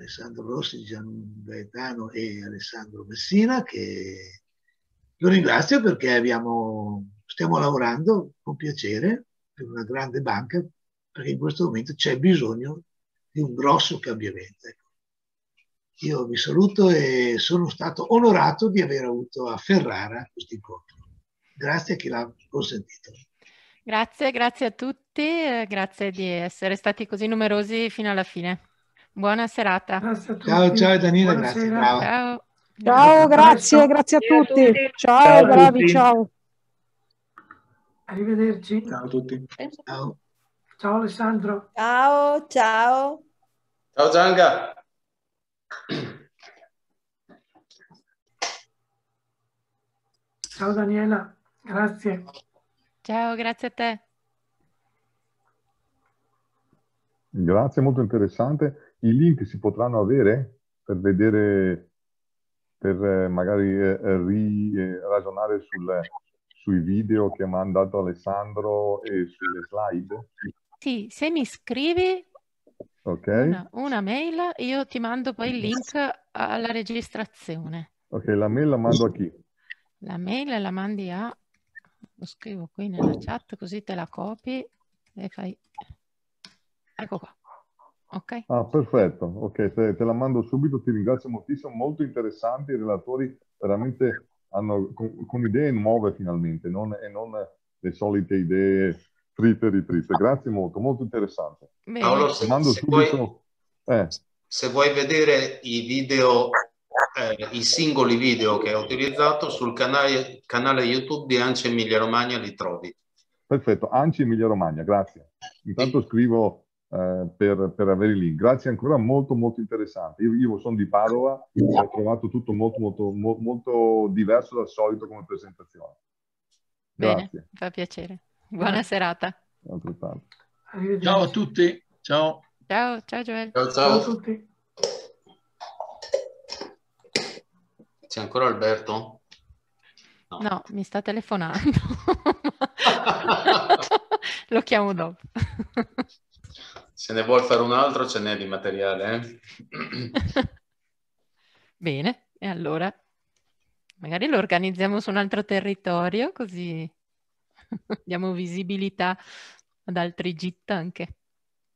Alessandro Rossi, Gian Gaetano e Alessandro Messina, che lo ringrazio perché abbiamo, stiamo lavorando con piacere per una grande banca, perché in questo momento c'è bisogno di un grosso cambiamento. Ecco. Io vi saluto e sono stato onorato di aver avuto a Ferrara questo incontro. Grazie a chi l'ha consentito. Grazie, grazie a tutti, eh, grazie di essere stati così numerosi fino alla fine. Buona serata. Ciao, ciao Danila, grazie. Ciao. Ciao, ciao grazie, grazie a tutti. Ciao, ciao bravi, tutti. ciao. Arrivederci. Ciao a tutti. Ciao. Ciao Alessandro. Ciao, ciao. Ciao Gianga. Ciao Daniela, grazie. Ciao, grazie a te. Grazie, molto interessante. I link si potranno avere per vedere, per eh, magari eh, ri, eh, ragionare sul, sui video che mi ha mandato Alessandro e sulle slide? Sì, se mi scrivi okay. una, una mail, io ti mando poi il link alla registrazione. Ok, la mail la mando a chi? La mail la mandi a lo scrivo qui nella chat così te la copi e fai ecco qua ok ah perfetto ok te, te la mando subito ti ringrazio moltissimo molto interessanti i relatori veramente hanno con, con idee nuove finalmente non, e non le solite idee trite e ritrite grazie molto molto interessante Paolo se, se, subito, vuoi, eh. se vuoi vedere i video eh, i singoli video che ho utilizzato sul canale, canale YouTube di Anci Emilia Romagna li trovi. Perfetto, Anci Emilia Romagna, grazie. Intanto sì. scrivo per, per, avere i link. Grazie ancora, molto molto interessante. Io, io sono di Padova e ho trovato tutto molto molto, mo, molto diverso dal solito come presentazione. Grazie. Bene, fa piacere. Buona serata. Ciao a tutti. Ciao. Ciao, ciao Joel. Ciao, ciao. ciao a tutti. C'è ancora Alberto? No, no mi sta telefonando. Lo chiamo dopo. Se ne vuol fare un altro ce n'è di materiale. Eh? Bene, e allora magari lo organizziamo su un altro territorio così diamo visibilità ad altri GIT anche.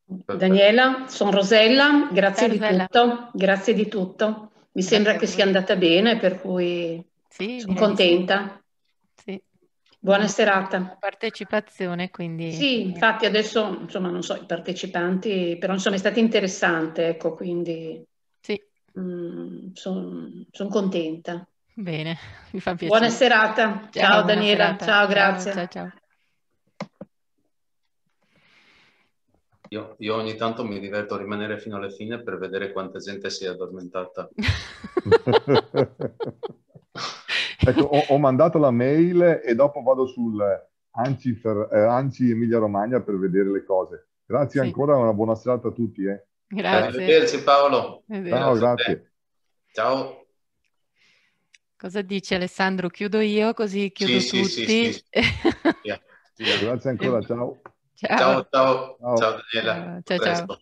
Daniela, sono Rosella, grazie Ciao, di tutto, grazie di tutto. Mi grazie sembra che sia andata bene, per cui sì, sono contenta. Buona serata. Partecipazione, quindi. Sì, infatti adesso, insomma, non so, i partecipanti, però insomma è stato interessante, ecco, quindi sì. Mm, sono son contenta. Bene, mi fa piacere. Buona serata. Ciao, ciao Daniela, serata. ciao, grazie. Ciao, ciao. Io, io, ogni tanto mi diverto a rimanere fino alla fine per vedere quanta gente si è addormentata. ecco, ho, ho, mandato la mail e dopo vado sul Anci, Fer, eh, Anci Emilia Romagna per vedere le cose. Grazie sì. ancora, una buona serata a tutti. Eh. Grazie. Arrivederci Paolo. Ciao, grazie. Ciao. Cosa dici Alessandro? Chiudo io così chiudo sì, tutti. Sì, sì, Grazie ancora, ciao. Ciao, ciao, ciao, ciao Daniela. Ciao, ciao.